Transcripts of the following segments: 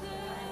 the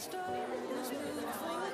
Thank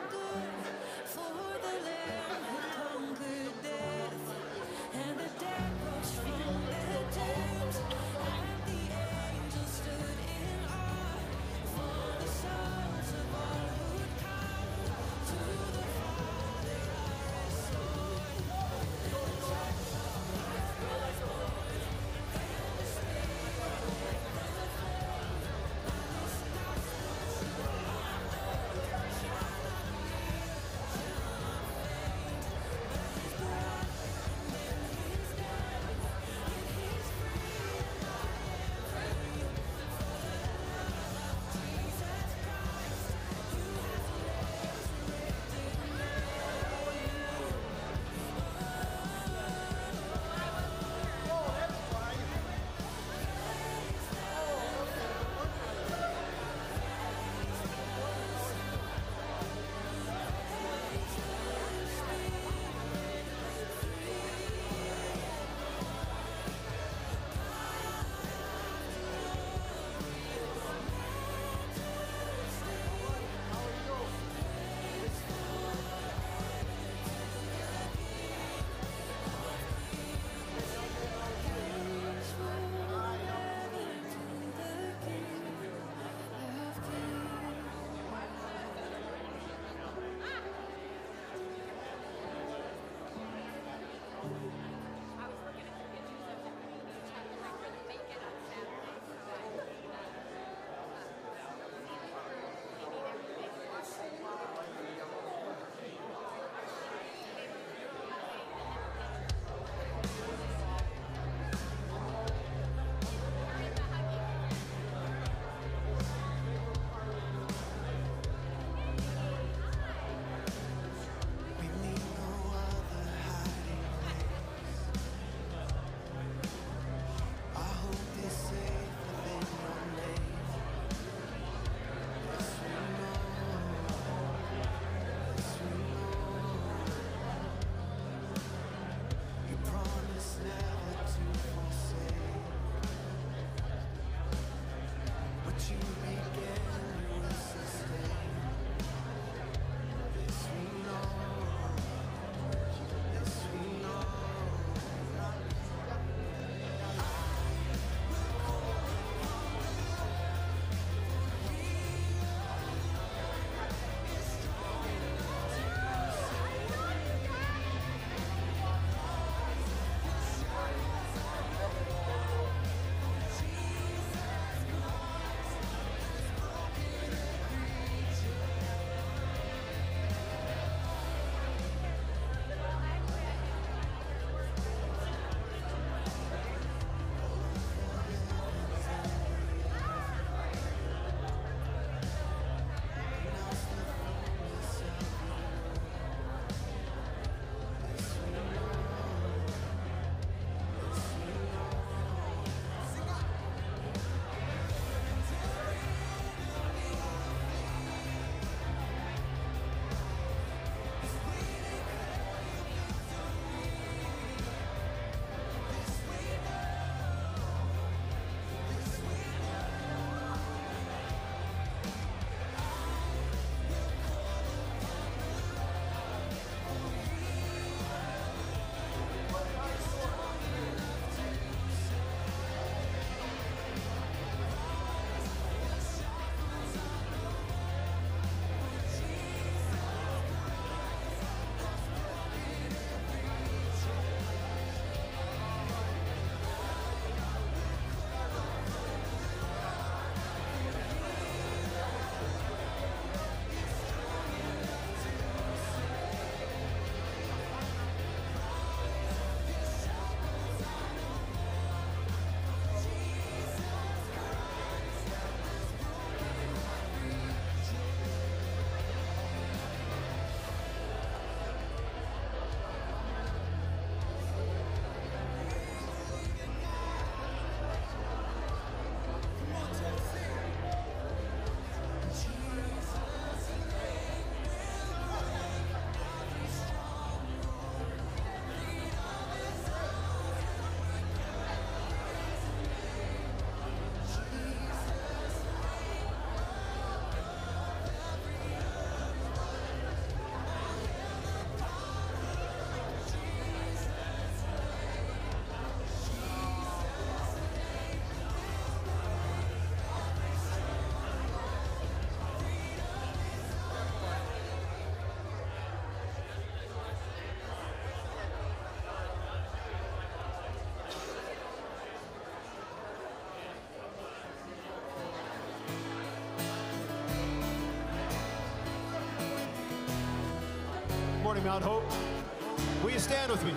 morning, Mount Hope. Will you stand with me?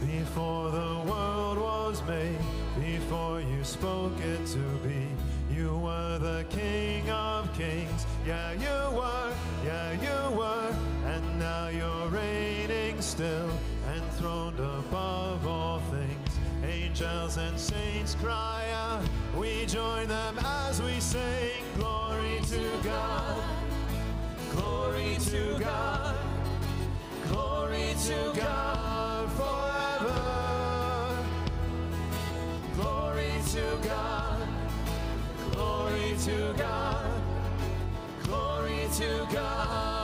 Before the world was made, before you spoke it to be, you were the King of Kings. Yeah, you were, yeah, you were, and now you're reigning still, enthroned above all things. Angels and saints cry out, we join them as we sing, Glory to God, glory to God. Glory to God forever. Glory to God. Glory to God. Glory to God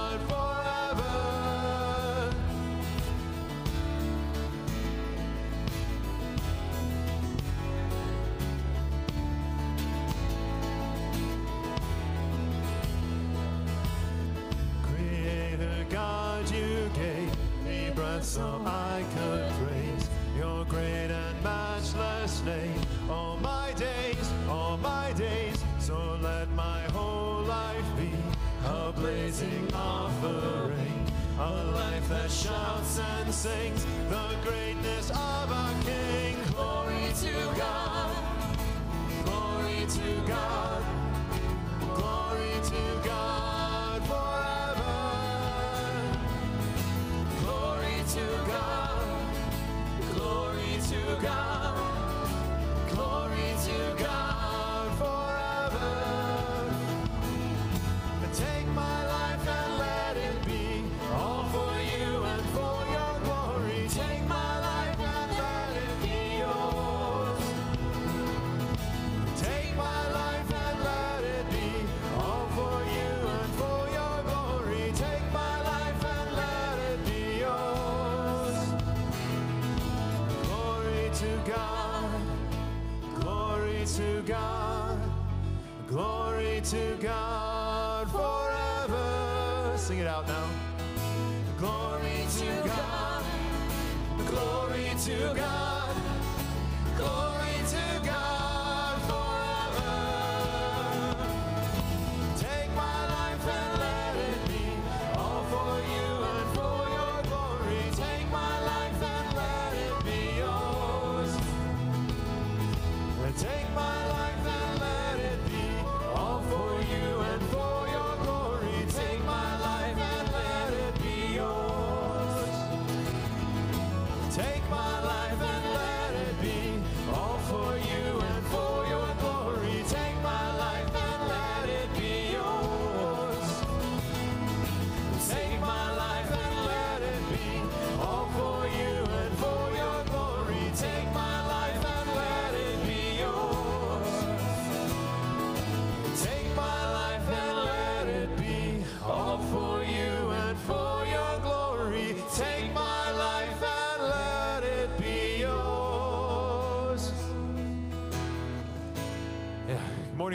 that shouts and sings the greatness of our King. Glory to God, glory to God. To God forever. Sing it out now. Glory to God, glory to God.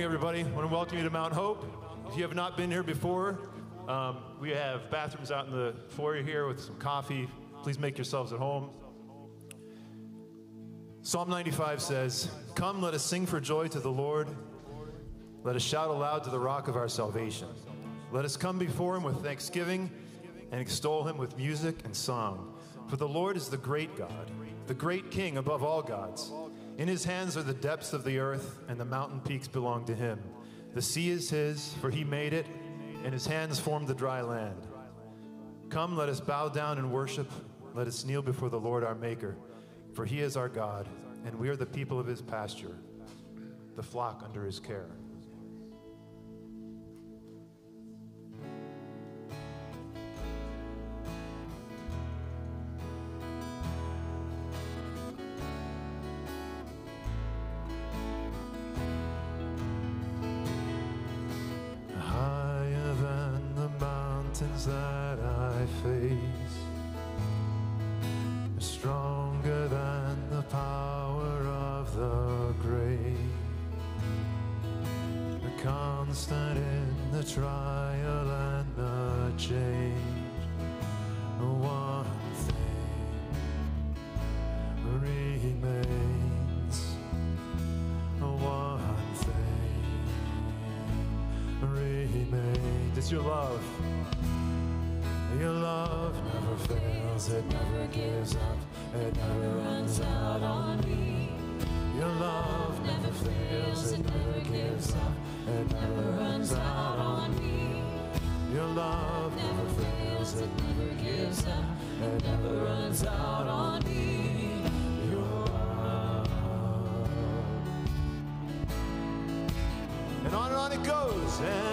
Everybody. I want to welcome you to Mount Hope. If you have not been here before, um, we have bathrooms out in the foyer here with some coffee. Please make yourselves at home. Psalm 95 says, Come, let us sing for joy to the Lord. Let us shout aloud to the rock of our salvation. Let us come before him with thanksgiving and extol him with music and song. For the Lord is the great God, the great King above all gods. In his hands are the depths of the earth, and the mountain peaks belong to him. The sea is his, for he made it, and his hands formed the dry land. Come, let us bow down and worship. Let us kneel before the Lord our Maker, for he is our God, and we are the people of his pasture, the flock under his care. It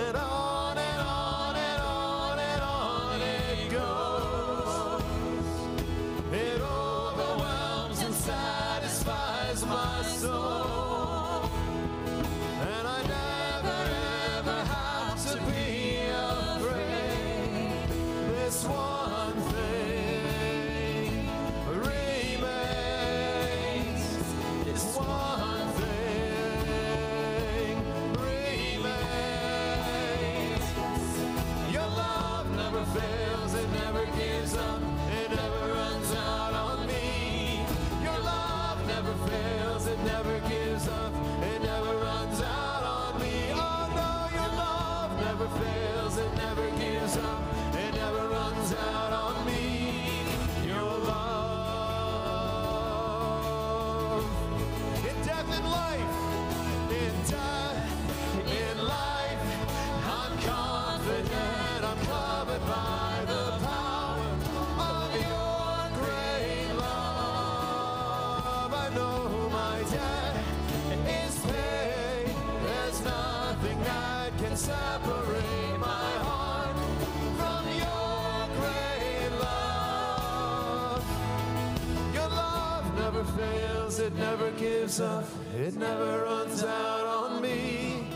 it never runs out on me.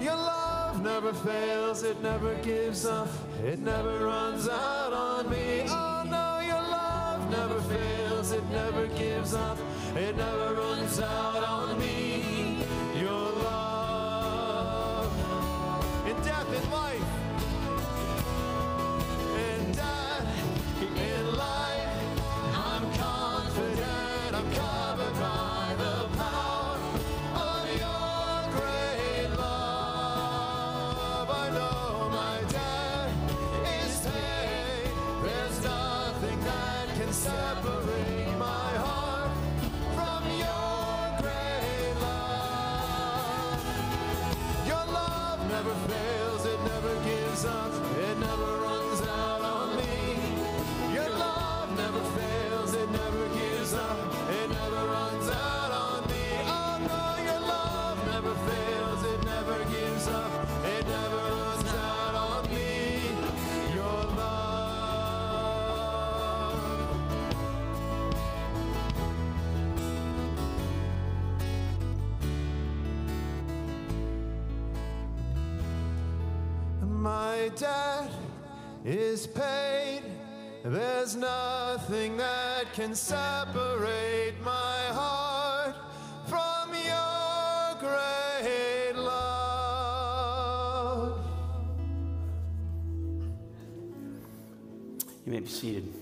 Your love never fails, it never gives up, it never runs out is paid. There's nothing that can separate my heart from your great love. You may be seated.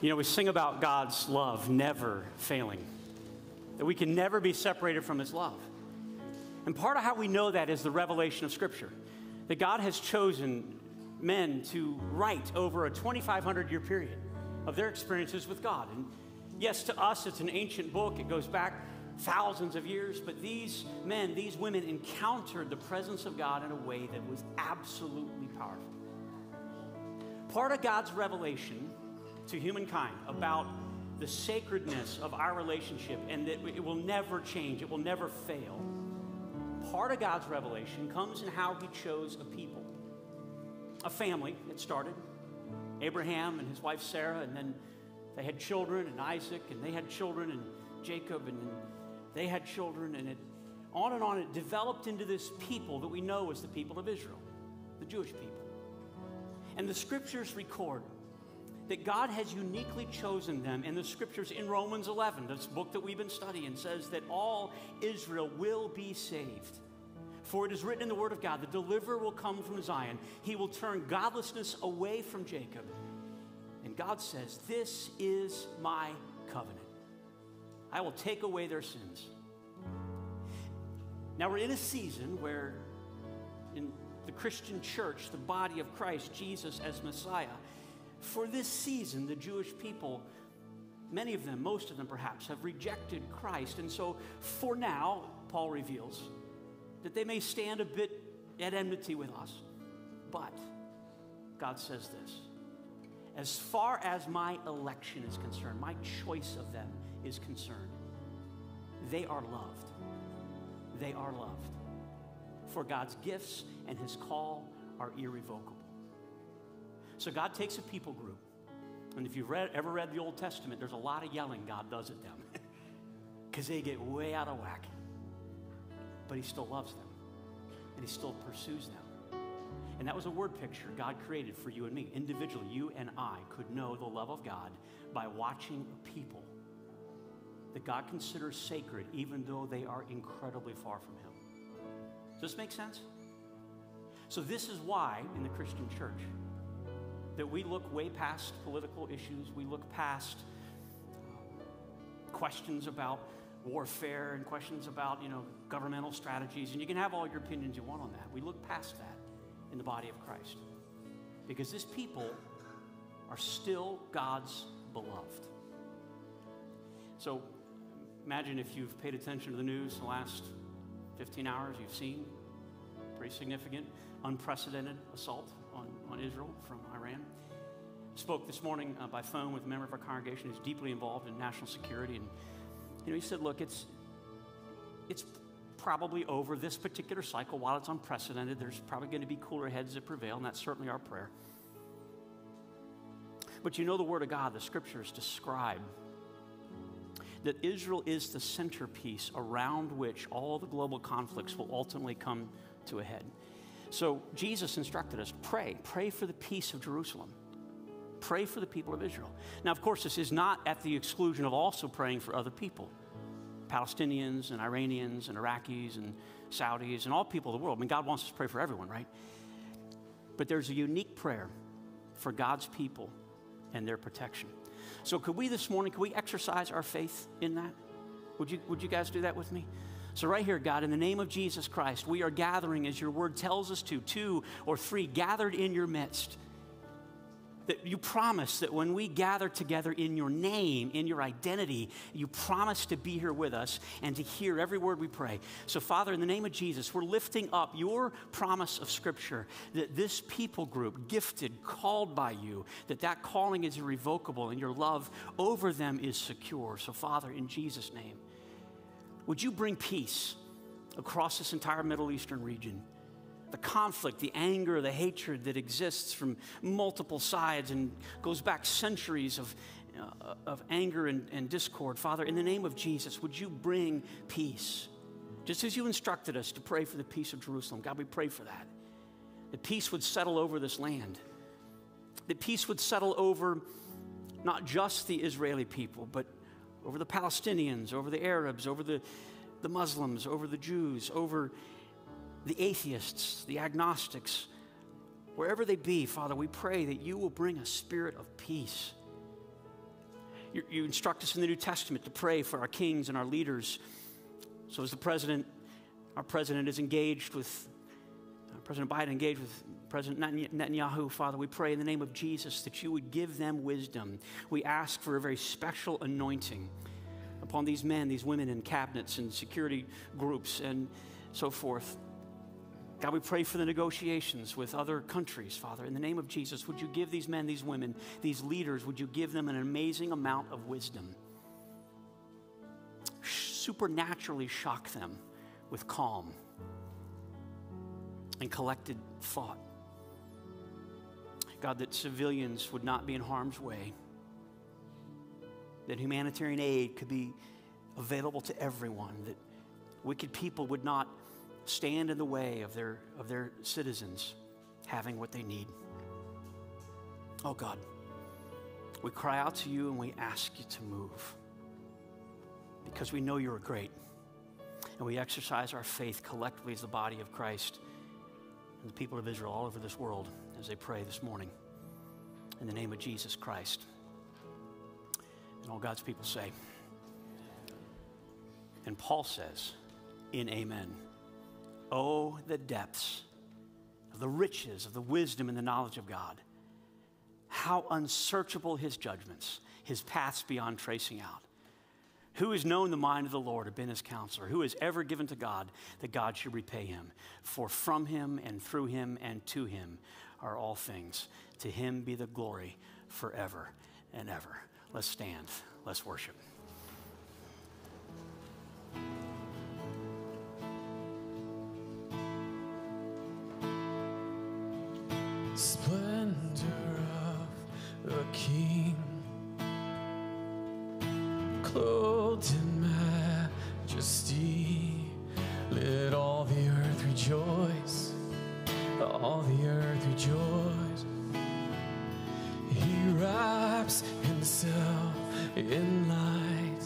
You know, we sing about God's love never failing, that we can never be separated from His love. And part of how we know that is the revelation of Scripture. That God has chosen men to write over a 2,500 year period of their experiences with God. And yes, to us, it's an ancient book, it goes back thousands of years, but these men, these women encountered the presence of God in a way that was absolutely powerful. Part of God's revelation to humankind about the sacredness of our relationship and that it will never change, it will never fail part of God's revelation comes in how he chose a people. A family, it started. Abraham and his wife Sarah, and then they had children, and Isaac, and they had children, and Jacob, and they had children, and it on and on it developed into this people that we know as the people of Israel, the Jewish people. And the scriptures record that God has uniquely chosen them. And the scriptures in Romans 11, this book that we've been studying, says that all Israel will be saved. For it is written in the Word of God, the deliverer will come from Zion. He will turn godlessness away from Jacob. And God says, This is my covenant. I will take away their sins. Now we're in a season where in the Christian church, the body of Christ, Jesus as Messiah, for this season, the Jewish people, many of them, most of them perhaps, have rejected Christ. And so for now, Paul reveals that they may stand a bit at enmity with us. But God says this as far as my election is concerned, my choice of them is concerned, they are loved. They are loved. For God's gifts and his call are irrevocable. So God takes a people group, and if you've read, ever read the Old Testament, there's a lot of yelling God does at them because they get way out of whack. But he still loves them, and he still pursues them. And that was a word picture God created for you and me. Individually, you and I could know the love of God by watching people that God considers sacred, even though they are incredibly far from Him. Does this make sense? So, this is why in the Christian church that we look way past political issues, we look past um, questions about warfare and questions about, you know, governmental strategies, and you can have all your opinions you want on that. We look past that in the body of Christ because this people are still God's beloved. So, Imagine if you've paid attention to the news the last 15 hours, you've seen pretty significant, unprecedented assault on, on Israel from Iran. Spoke this morning uh, by phone with a member of our congregation who's deeply involved in national security. And, you know, he said, look, it's, it's probably over this particular cycle. While it's unprecedented, there's probably going to be cooler heads that prevail, and that's certainly our prayer. But you know the Word of God, the Scriptures describe that Israel is the centerpiece around which all the global conflicts will ultimately come to a head. So Jesus instructed us pray, pray for the peace of Jerusalem. Pray for the people of Israel. Now, of course, this is not at the exclusion of also praying for other people Palestinians and Iranians and Iraqis and Saudis and all people of the world. I mean, God wants us to pray for everyone, right? But there's a unique prayer for God's people and their protection. So, could we this morning, could we exercise our faith in that? Would you, would you guys do that with me? So, right here, God, in the name of Jesus Christ, we are gathering as your word tells us to, two or three gathered in your midst that you promise that when we gather together in your name, in your identity, you promise to be here with us and to hear every word we pray. So, Father, in the name of Jesus, we're lifting up your promise of Scripture that this people group, gifted, called by you, that that calling is irrevocable and your love over them is secure. So, Father, in Jesus' name, would you bring peace across this entire Middle Eastern region? The conflict, the anger, the hatred that exists from multiple sides and goes back centuries of, uh, of anger and, and discord. Father, in the name of Jesus, would you bring peace? Just as you instructed us to pray for the peace of Jerusalem, God, we pray for that. That peace would settle over this land. That peace would settle over not just the Israeli people, but over the Palestinians, over the Arabs, over the, the Muslims, over the Jews, over the atheists, the agnostics, wherever they be, Father, we pray that you will bring a spirit of peace. You, you, instruct us in the New Testament to pray for our kings and our leaders. So, as the president, our president is engaged with, uh, President Biden engaged with President Netanyahu, Father, we pray in the name of Jesus that you would give them wisdom. We ask for a very special anointing upon these men, these women in cabinets and security groups and so forth. God, we pray for the negotiations with other countries, Father. In the name of Jesus, would you give these men, these women, these leaders, would you give them an amazing amount of wisdom? Supernaturally shock them with calm and collected thought. God, that civilians would not be in harm's way, that humanitarian aid could be available to everyone, that wicked people would not stand in the way of their, of their citizens having what they need. Oh God, we cry out to you and we ask you to move because we know you're great and we exercise our faith collectively as the body of Christ and the people of Israel all over this world as they pray this morning. In the name of Jesus Christ. And all God's people say, and Paul says, in Amen, Oh, the depths of the riches of the wisdom and the knowledge of God. How unsearchable his judgments, his paths beyond tracing out. Who has known the mind of the Lord or been his counselor? Who has ever given to God that God should repay him? For from him and through him and to him are all things. To him be the glory forever and ever. Let's stand. Let's worship. Splendor of a king, clothed in majesty, let all the earth rejoice, all the earth rejoice. He wraps himself in light,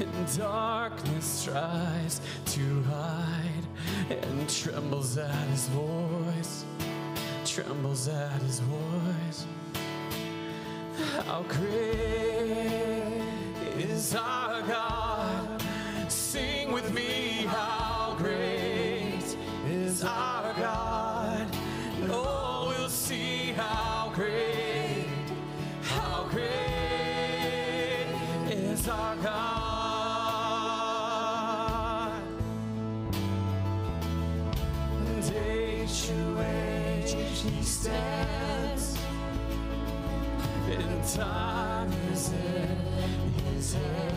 and darkness tries to hide and trembles at his voice, trembles at his voice. How great is our God? Sing with me, time is in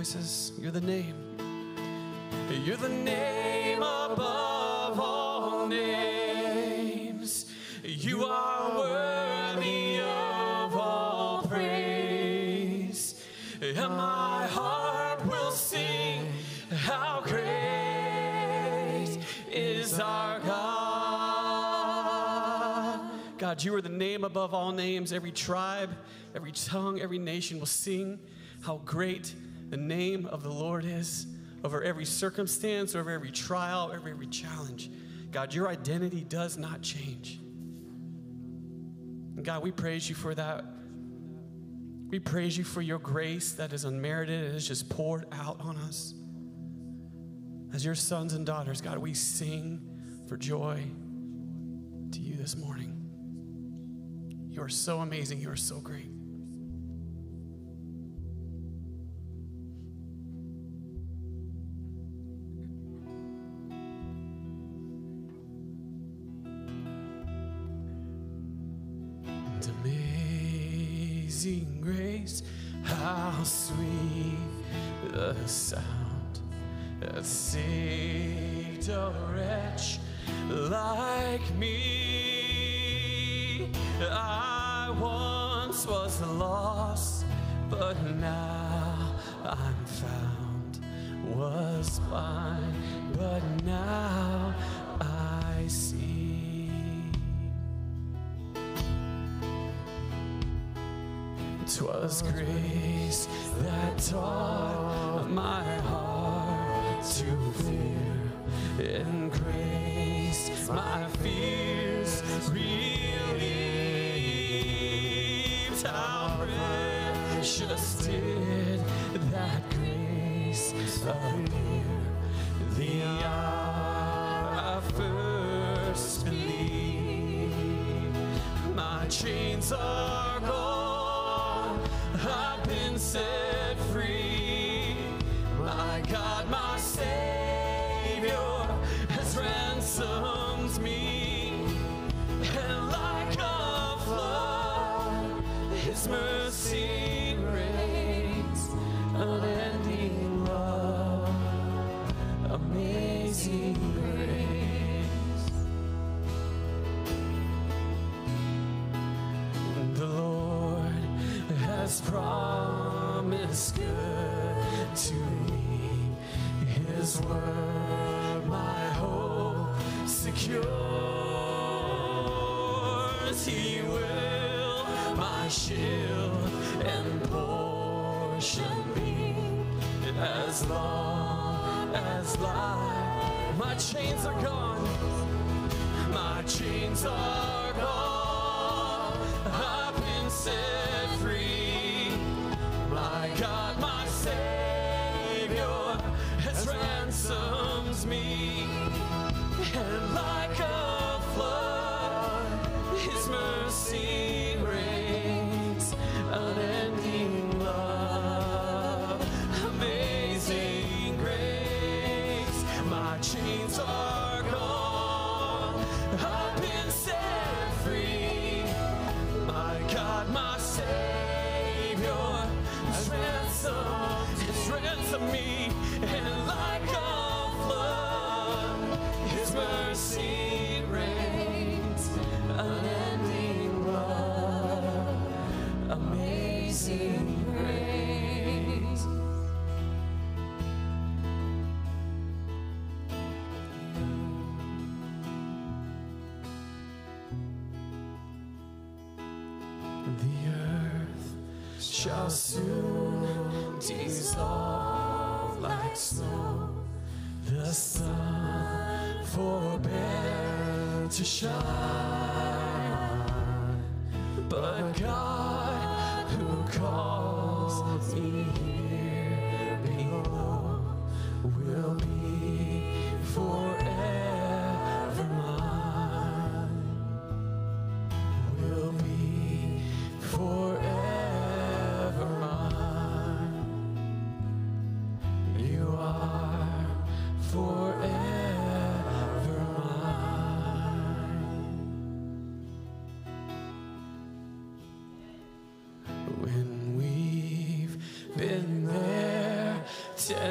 voices. You're the name. You're the name above all names. You are worthy of all praise. And my heart will sing how great is our God. God, you are the name above all names. Every tribe, every tongue, every nation will sing how great the name of the Lord is over every circumstance, over every trial, over every challenge. God, your identity does not change. And God, we praise you for that. We praise you for your grace that is unmerited and is just poured out on us. As your sons and daughters, God, we sing for joy to you this morning. You are so amazing. You are so great. 'Twas grace that taught my heart to fear, and grace my fears relieved. How precious did that grace appear the hour I first believed. My chains are has promised good to me. His word, my hope secures. He will my shield and portion be as long as life. My chains are gone. My chains are gone. I've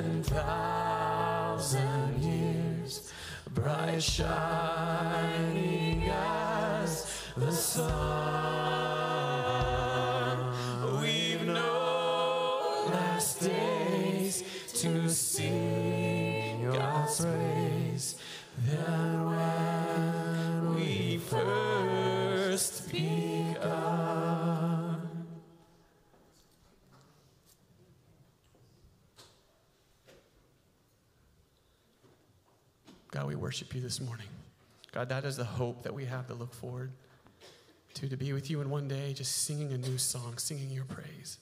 ten thousand years, bright shining worship you this morning. God, that is the hope that we have to look forward to, to be with you in one day, just singing a new song, singing your praise.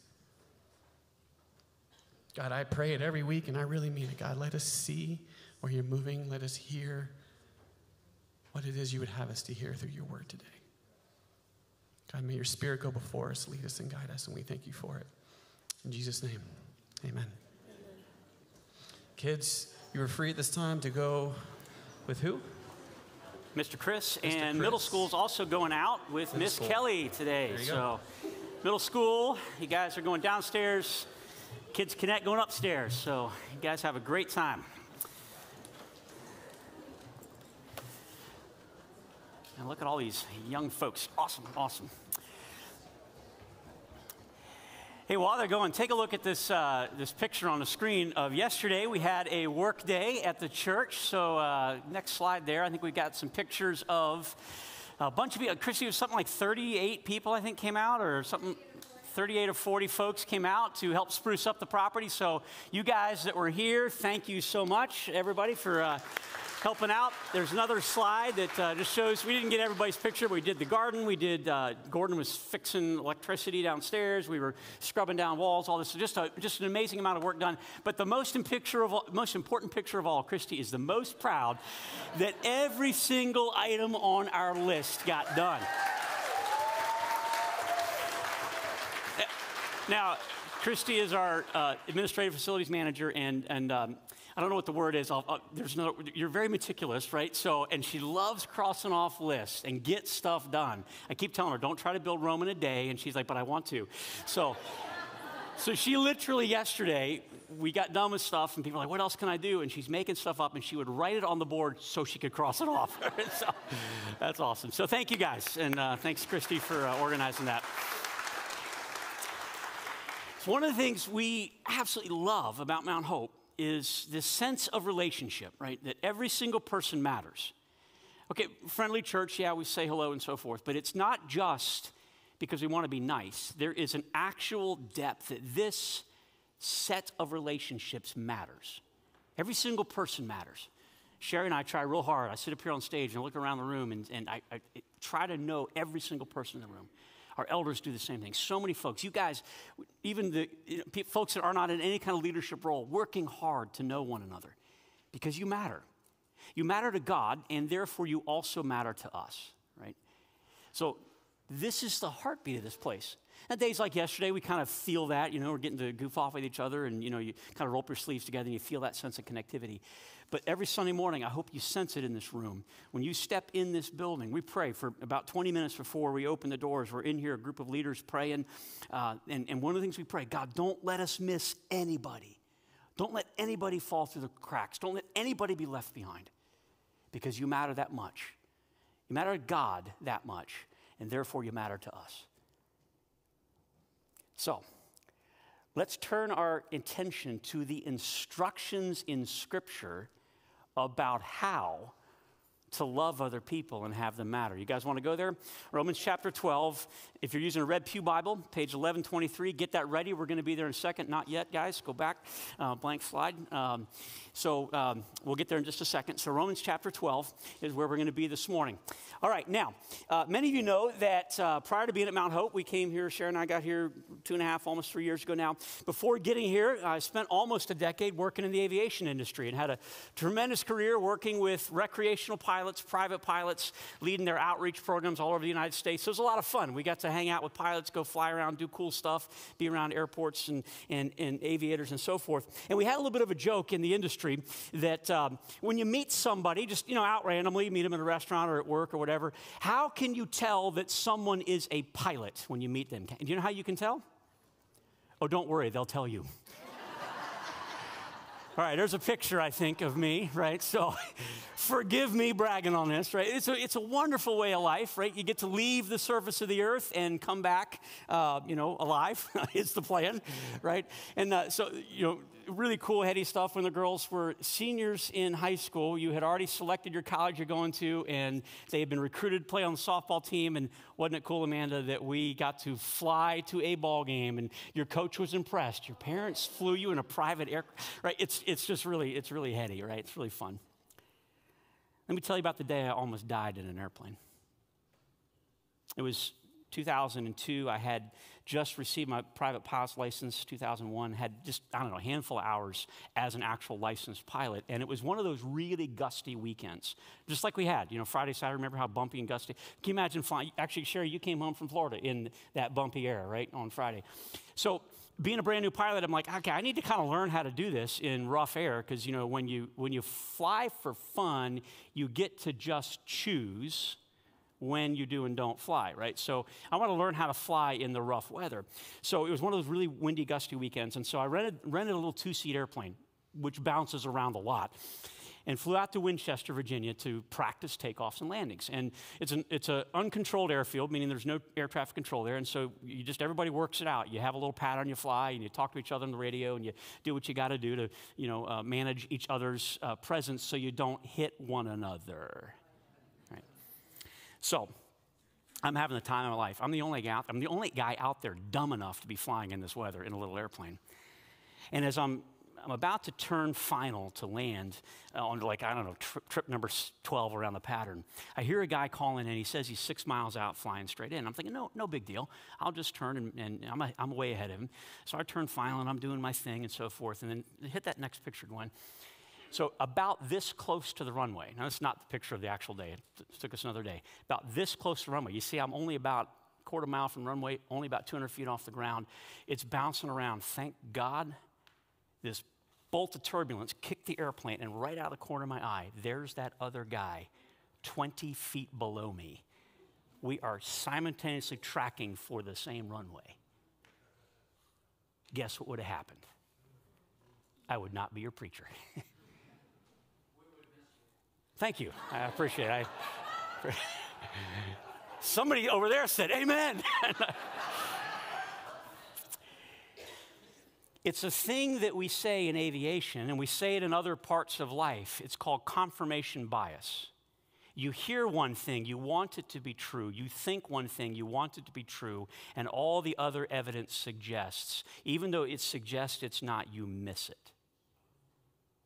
God, I pray it every week, and I really mean it. God, let us see where you're moving. Let us hear what it is you would have us to hear through your word today. God, may your spirit go before us, lead us, and guide us, and we thank you for it. In Jesus' name, amen. Kids, you are free at this time to go with who? Mr. Chris, Mr. and middle Chris. school's also going out with Miss. Kelly today. So, go. middle school, you guys are going downstairs. Kids Connect going upstairs. So, you guys have a great time. And look at all these young folks. Awesome, awesome. Hey, while they're going, take a look at this, uh, this picture on the screen of yesterday. We had a work day at the church. So, uh, next slide there. I think we got some pictures of a bunch of people. Chrissy, it was something like 38 people, I think, came out, or something. 38 or 40 folks came out to help spruce up the property. So, you guys that were here, thank you so much, everybody, for uh, helping out. There's another slide that uh, just shows we didn't get everybody's picture. but We did the garden. We did, uh, Gordon was fixing electricity downstairs. We were scrubbing down walls, all this. Just, a, just an amazing amount of work done. But the most, in picture of all, most important picture of all, Christy is the most proud that every single item on our list got done. Now, Christy is our uh, administrative facilities manager, and, and um, I don't know what the word is. I'll, I'll- there's no, you're very meticulous, right? So, and she loves crossing off lists and get stuff done. I keep telling her, don't try to build Rome in a day, and she's like, but I want to. So, so she literally yesterday, we got done with stuff, and people are like, what else can I do? And she's making stuff up, and she would write it on the board so she could cross it off. so, that's awesome. So thank you guys, and uh, thanks, Christy, for uh, organizing that. One of the things we absolutely love about Mount Hope is this sense of relationship, right? That every single person matters. Okay, friendly church, yeah, we say hello and so forth, but it's not just because we want to be nice. There is an actual depth that this set of relationships matters. Every single person matters. Sherry and I try real hard. I sit up here on stage and look around the room and, and I, I try to know every single person in the room. Our elders do the same thing. So many folks, you guys, even the you know, pe- folks that are not in any kind of leadership role, working hard to know one another because you matter. You matter to God, and therefore you also matter to us, right? So this is the heartbeat of this place. And days like yesterday, we kind of feel that, you know, we're getting to goof off with each other, and you know, you kind of roll up your sleeves together and you feel that sense of connectivity. But every Sunday morning, I hope you sense it in this room. When you step in this building, we pray for about 20 minutes before we open the doors. We're in here, a group of leaders praying. Uh, and, and one of the things we pray, God, don't let us miss anybody. Don't let anybody fall through the cracks. Don't let anybody be left behind because you matter that much. You matter to God that much, and therefore you matter to us. So, let's turn our attention to the instructions in Scripture about how to love other people and have them matter. You guys want to go there? Romans chapter 12. If you're using a Red Pew Bible, page 1123, get that ready. We're going to be there in a second. Not yet, guys. Go back. Uh, blank slide. Um, so um, we'll get there in just a second. So, Romans chapter 12 is where we're going to be this morning. All right, now, uh, many of you know that uh, prior to being at Mount Hope, we came here, Sharon and I got here two and a half, almost three years ago now. Before getting here, I spent almost a decade working in the aviation industry and had a tremendous career working with recreational pilots, private pilots, leading their outreach programs all over the United States. So it was a lot of fun. We got to hang out with pilots, go fly around, do cool stuff, be around airports and, and, and aviators and so forth. And we had a little bit of a joke in the industry that um, when you meet somebody, just, you know, out randomly, meet them in a restaurant or at work or whatever, how can you tell that someone is a pilot when you meet them? Do you know how you can tell? Oh, don't worry, they'll tell you. All right, there's a picture, I think, of me, right? So forgive me bragging on this, right? It's a, it's a wonderful way of life, right? You get to leave the surface of the earth and come back, uh, you know, alive. it's the plan, right? And uh, so, you know, really cool, heady stuff when the girls were seniors in high school. You had already selected your college you're going to, and they had been recruited to play on the softball team. And wasn't it cool, Amanda, that we got to fly to a ball game and your coach was impressed? Your parents flew you in a private air, right? It's, it's just really, it's really heady, right? It's really fun. Let me tell you about the day I almost died in an airplane. It was 2002. I had just received my private pilot's license, 2001, had just, I don't know, a handful of hours as an actual licensed pilot. And it was one of those really gusty weekends, just like we had, you know, Friday, Saturday, remember how bumpy and gusty? Can you imagine flying? Actually, Sherry, you came home from Florida in that bumpy air, right, on Friday. So, being a brand new pilot, I'm like, okay, I need to kind of learn how to do this in rough air because you know when you when you fly for fun, you get to just choose when you do and don't fly, right? So I want to learn how to fly in the rough weather. So it was one of those really windy, gusty weekends. And so I rented, rented a little two seat airplane, which bounces around a lot, and flew out to Winchester, Virginia to practice takeoffs and landings. And it's an it's an uncontrolled airfield, meaning there's no air traffic control there. And so you just, everybody works it out. You have a little pattern, you fly, and you talk to each other on the radio, and you do what you got to do to, you know, uh, manage each other's uh, presence so you don't hit one another. So, I'm having the time of my life. I'm the only guy out, I'm the only guy out there dumb enough to be flying in this weather in a little airplane. And as I'm I'm about to turn final to land uh, on like I don't know trip, trip number 12 around the pattern. I hear a guy calling and he says he's six miles out flying straight in. I'm thinking no no big deal. I'll just turn and, and I'm, a, I'm way ahead of him. So I turn final and I'm doing my thing and so forth. And then hit that next picture, Gwen. So, about this close to the runway. Now, it's not the picture of the actual day, it took us another day. About this close to the runway. You see, I'm only about a quarter mile from runway, only about 200 feet off the ground. It's bouncing around. Thank God this bolt of turbulence kicked the airplane, and right out of the corner of my eye, there's that other guy 20 feet below me. We are simultaneously tracking for the same runway. Guess what would have happened? I would not be your preacher. Thank you. I appreciate it. I, somebody over there said, Amen. it's a thing that we say in aviation, and we say it in other parts of life. It's called confirmation bias. You hear one thing, you want it to be true. You think one thing, you want it to be true, and all the other evidence suggests, even though it suggests it's not, you miss it.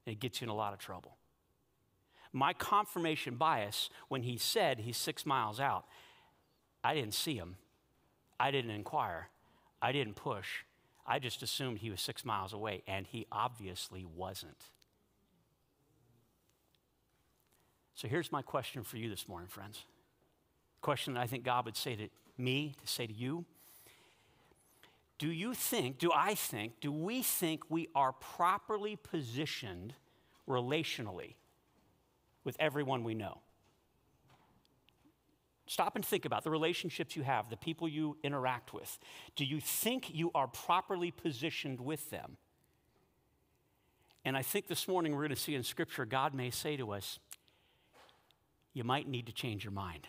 It gets you in a lot of trouble. My confirmation bias, when he said he's six miles out, I didn't see him. I didn't inquire. I didn't push. I just assumed he was six miles away, and he obviously wasn't. So here's my question for you this morning, friends. Question that I think God would say to me, to say to you. Do you think, do I think, do we think we are properly positioned relationally with everyone we know. Stop and think about the relationships you have, the people you interact with. Do you think you are properly positioned with them? And I think this morning we're going to see in Scripture, God may say to us, you might need to change your mind.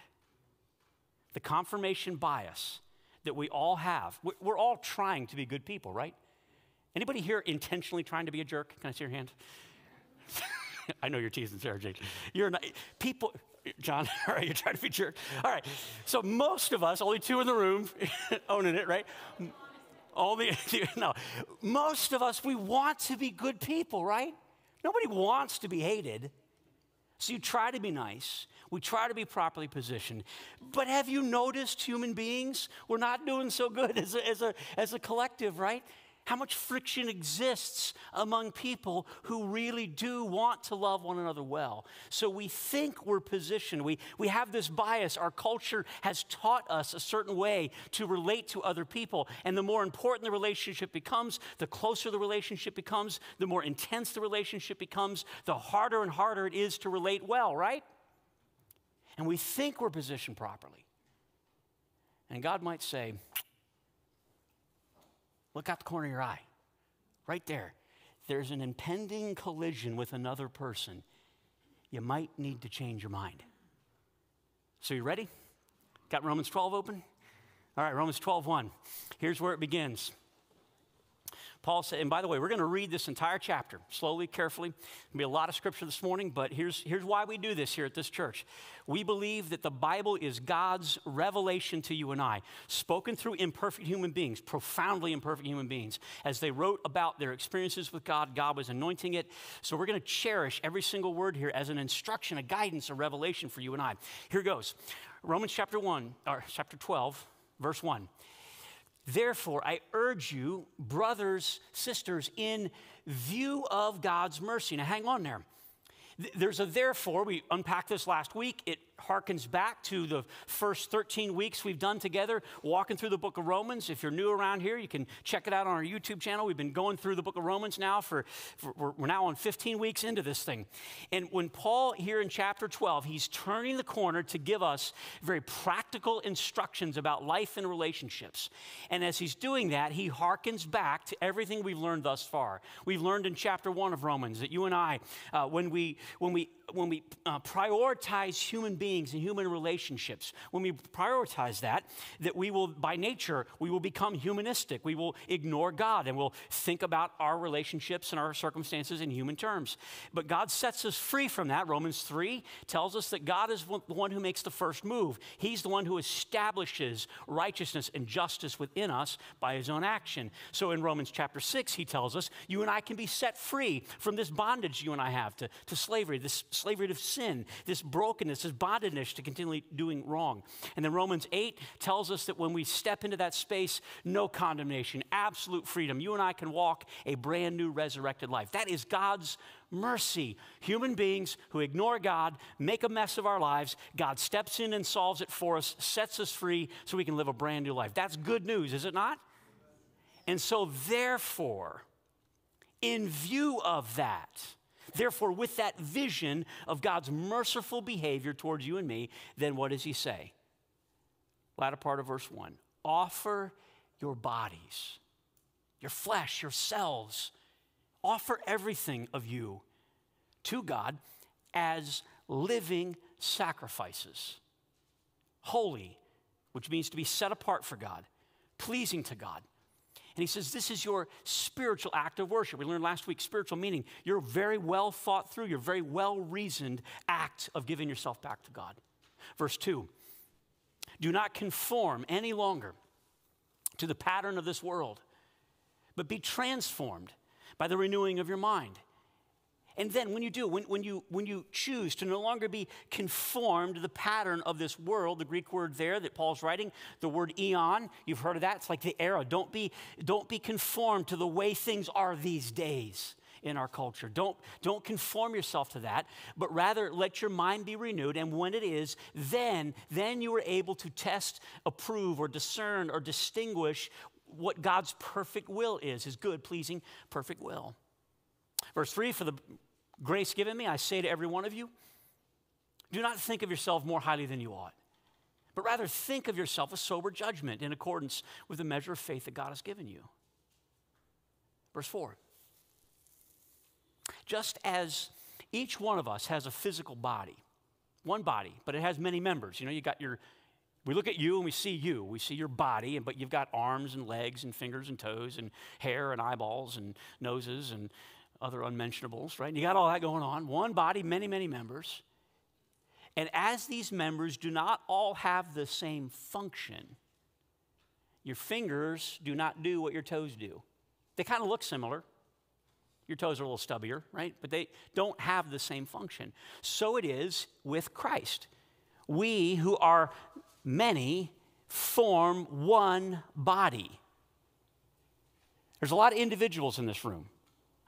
The confirmation bias that we all have, we're all trying to be good people, right? Anybody here intentionally trying to be a jerk? Can I see your hand? I know you're teasing Sarah Jane. You're not, people, John, all right, you're trying to be jerk. All right, so most of us, only two in the room, owning it, right? All the, no, most of us, we want to be good people, right? Nobody wants to be hated. So you try to be nice. We try to be properly positioned. But have you noticed human beings? We're not doing so good as a, as a, as a collective, right? How much friction exists among people who really do want to love one another well. So we think we're positioned. We, we have this bias. Our culture has taught us a certain way to relate to other people. And the more important the relationship becomes, the closer the relationship becomes, the more intense the relationship becomes, the harder and harder it is to relate well, right? And we think we're positioned properly. And God might say, Look out the corner of your eye. Right there. there's an impending collision with another person, you might need to change your mind. So, you ready? Got Romans 12 open? All right, Romans 12, 1. Here's where it begins. Paul said, and by the way, we're going to read this entire chapter slowly, carefully. There'll be a lot of scripture this morning, but here's, here's why we do this here at this church. We believe that the Bible is God's revelation to you and I, spoken through imperfect human beings, profoundly imperfect human beings. As they wrote about their experiences with God, God was anointing it. So we're going to cherish every single word here as an instruction, a guidance, a revelation for you and I. Here goes Romans chapter 1, or chapter 12, verse 1. Therefore, I urge you, brothers, sisters, in view of God's mercy. Now, hang on there. There's a therefore. We unpacked this last week. It harkens back to the first 13 weeks we've done together walking through the book of Romans. If you're new around here, you can check it out on our YouTube channel. We've been going through the book of Romans now for, for we're, now on 15 weeks into this thing. And when Paul, here in chapter 12, he's turning the corner to give us very practical instructions about life and relationships. And as he's doing that, he harkens back to everything we've learned thus far. We've learned in chapter 1 of Romans that you and I, uh, when we, when we when we uh, prioritize human beings and human relationships, when we prioritize that, that we will, by nature, we will become humanistic. We will ignore God and we'll think about our relationships and our circumstances in human terms. But God sets us free from that. Romans 3 tells us that God is the one who makes the first move. He's the one who establishes righteousness and justice within us by his own action. So in Romans chapter 6, he tells us, you and I can be set free from this bondage you and I have to, to slavery, this slavery to sin, this brokenness, this bondage to continually doing wrong. And then Romans 8 tells us that when we step into that space, no condemnation, absolute freedom. You and I can walk a brand new resurrected life. That is God's mercy. Human beings who ignore God, make a mess of our lives, God steps in and solves it for us, sets us free so we can live a brand new life. That's good news, is it not? And so, therefore, in view of that, Therefore, with that vision of God's merciful behavior towards you and me, then what does he say? Latter part of verse 1 offer your bodies, your flesh, yourselves, offer everything of you to God as living sacrifices, holy, which means to be set apart for God, pleasing to God. And he says, This is your spiritual act of worship. We learned last week spiritual meaning. Your very well thought through, your very well reasoned act of giving yourself back to God. Verse 2 Do not conform any longer to the pattern of this world, but be transformed by the renewing of your mind and then when you do, when, when, you, when you choose to no longer be conformed to the pattern of this world, the Greek word there that Paul's writing, the word eon, you've heard of that, it's like the era. Don't be, don't be conformed to the way things are these days in our culture. Don't, don't conform yourself to that, but rather let your mind be renewed. And when it is, then, then you are able to test, approve, or discern or distinguish what God's perfect will is, his good, pleasing, perfect will. Verse 3 For the grace given me, I say to every one of you, do not think of yourself more highly than you ought, but rather think of yourself with sober judgment in accordance with the measure of faith that God has given you. Verse 4 Just as each one of us has a physical body, one body, but it has many members. You know, you got your we look at you and we see you. We see your body, but you've got arms and legs and fingers and toes and hair and eyeballs and noses and other unmentionables, right? You got all that going on. One body, many, many members. And as these members do not all have the same function, your fingers do not do what your toes do. They kind of look similar. Your toes are a little stubbier, right? But they don't have the same function. So it is with Christ. We who are many form one body. There's a lot of individuals in this room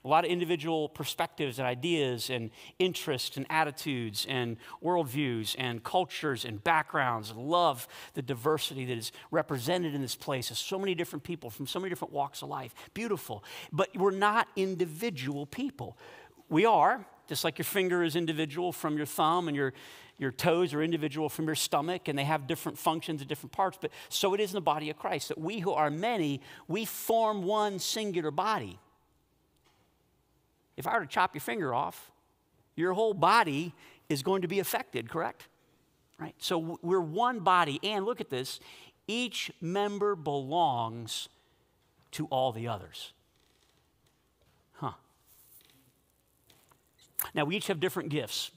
a lot of individual perspectives and ideas and interests and attitudes and worldviews and cultures and backgrounds. Love the diversity that is represented in this place of so many different people from so many different walks of life. Beautiful. But we're not individual people. We are, just like your finger is individual from your thumb and your, your toes are individual from your stomach and they have different functions and different parts, but so it is in the body of Christ that we who are many, we form one singular body. If I were to chop your finger off, your whole body is going to be affected, correct? Right? So we're one body, and look at this each member belongs to all the others. Huh. Now, we each have different gifts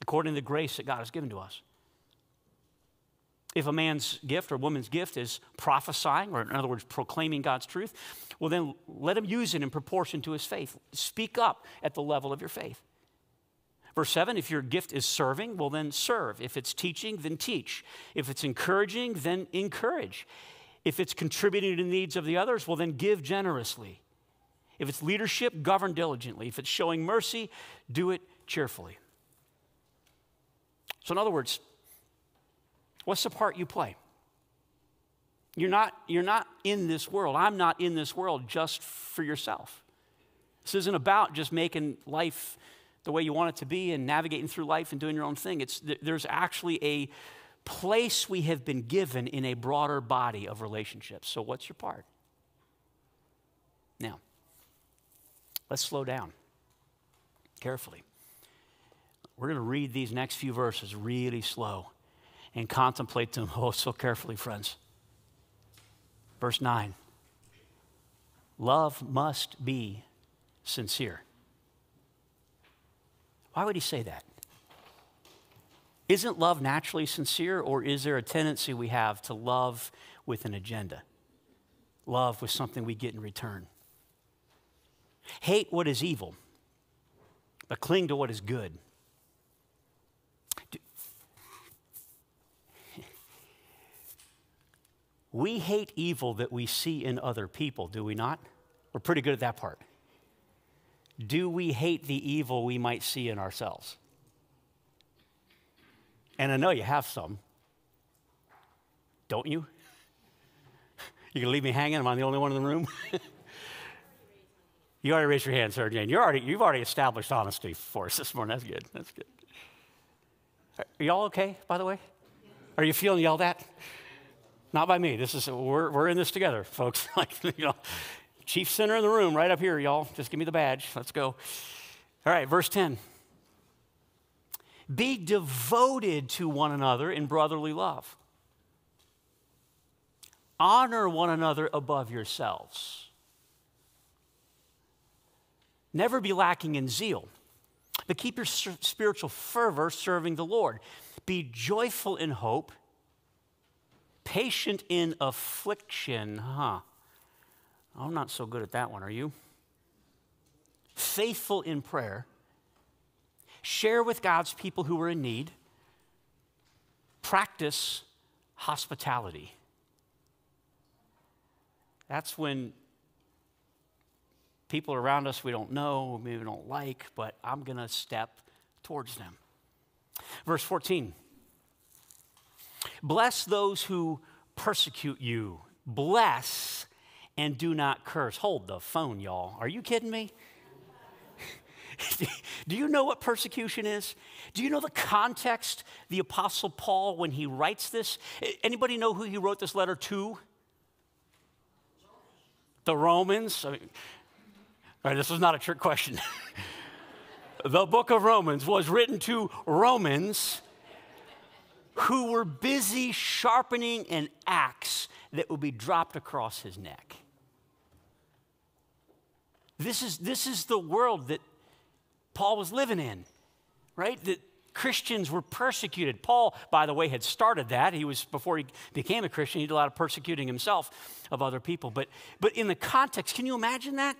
according to the grace that God has given to us. If a man's gift or woman's gift is prophesying, or in other words, proclaiming God's truth, well, then let him use it in proportion to his faith. Speak up at the level of your faith. Verse 7 if your gift is serving, well, then serve. If it's teaching, then teach. If it's encouraging, then encourage. If it's contributing to the needs of the others, well, then give generously. If it's leadership, govern diligently. If it's showing mercy, do it cheerfully. So, in other words, what's the part you play? You're not, you're not in this world. I'm not in this world just for yourself. This isn't about just making life the way you want it to be and navigating through life and doing your own thing. It's, there's actually a place we have been given in a broader body of relationships. So, what's your part? Now, let's slow down carefully. We're going to read these next few verses really slow and contemplate them oh so carefully, friends. Verse 9 Love must be sincere. Why would he say that? Isn't love naturally sincere, or is there a tendency we have to love with an agenda? Love with something we get in return. Hate what is evil, but cling to what is good. We hate evil that we see in other people, do we not? We're pretty good at that part do we hate the evil we might see in ourselves? And I know you have some. Don't you? You can leave me hanging? Am I the only one in the room? you already raised your hand, Sarah Jane. You're already, you've already established honesty for us this morning. That's good. That's good. Are y'all okay, by the way? Are you feeling yelled at? Not by me. This is we're, we're in this together, folks. like you know, Chief center in the room, right up here, y'all. Just give me the badge. Let's go. All right, verse 10. Be devoted to one another in brotherly love. Honor one another above yourselves. Never be lacking in zeal, but keep your spiritual fervor serving the Lord. Be joyful in hope, patient in affliction, huh? I'm not so good at that one, are you? Faithful in prayer. Share with God's people who are in need. Practice hospitality. That's when people around us we don't know, maybe we don't like, but I'm going to step towards them. Verse 14 Bless those who persecute you. Bless and do not curse. Hold the phone, y'all. Are you kidding me? Do you know what persecution is? Do you know the context the apostle Paul when he writes this? Anybody know who he wrote this letter to? The Romans. I mean, all right, this is not a trick question. the book of Romans was written to Romans who were busy sharpening an axe that would be dropped across his neck. This is, this is the world that Paul was living in, right? That Christians were persecuted. Paul, by the way, had started that. He was, before he became a Christian, he did a lot of persecuting himself of other people. But, but in the context, can you imagine that?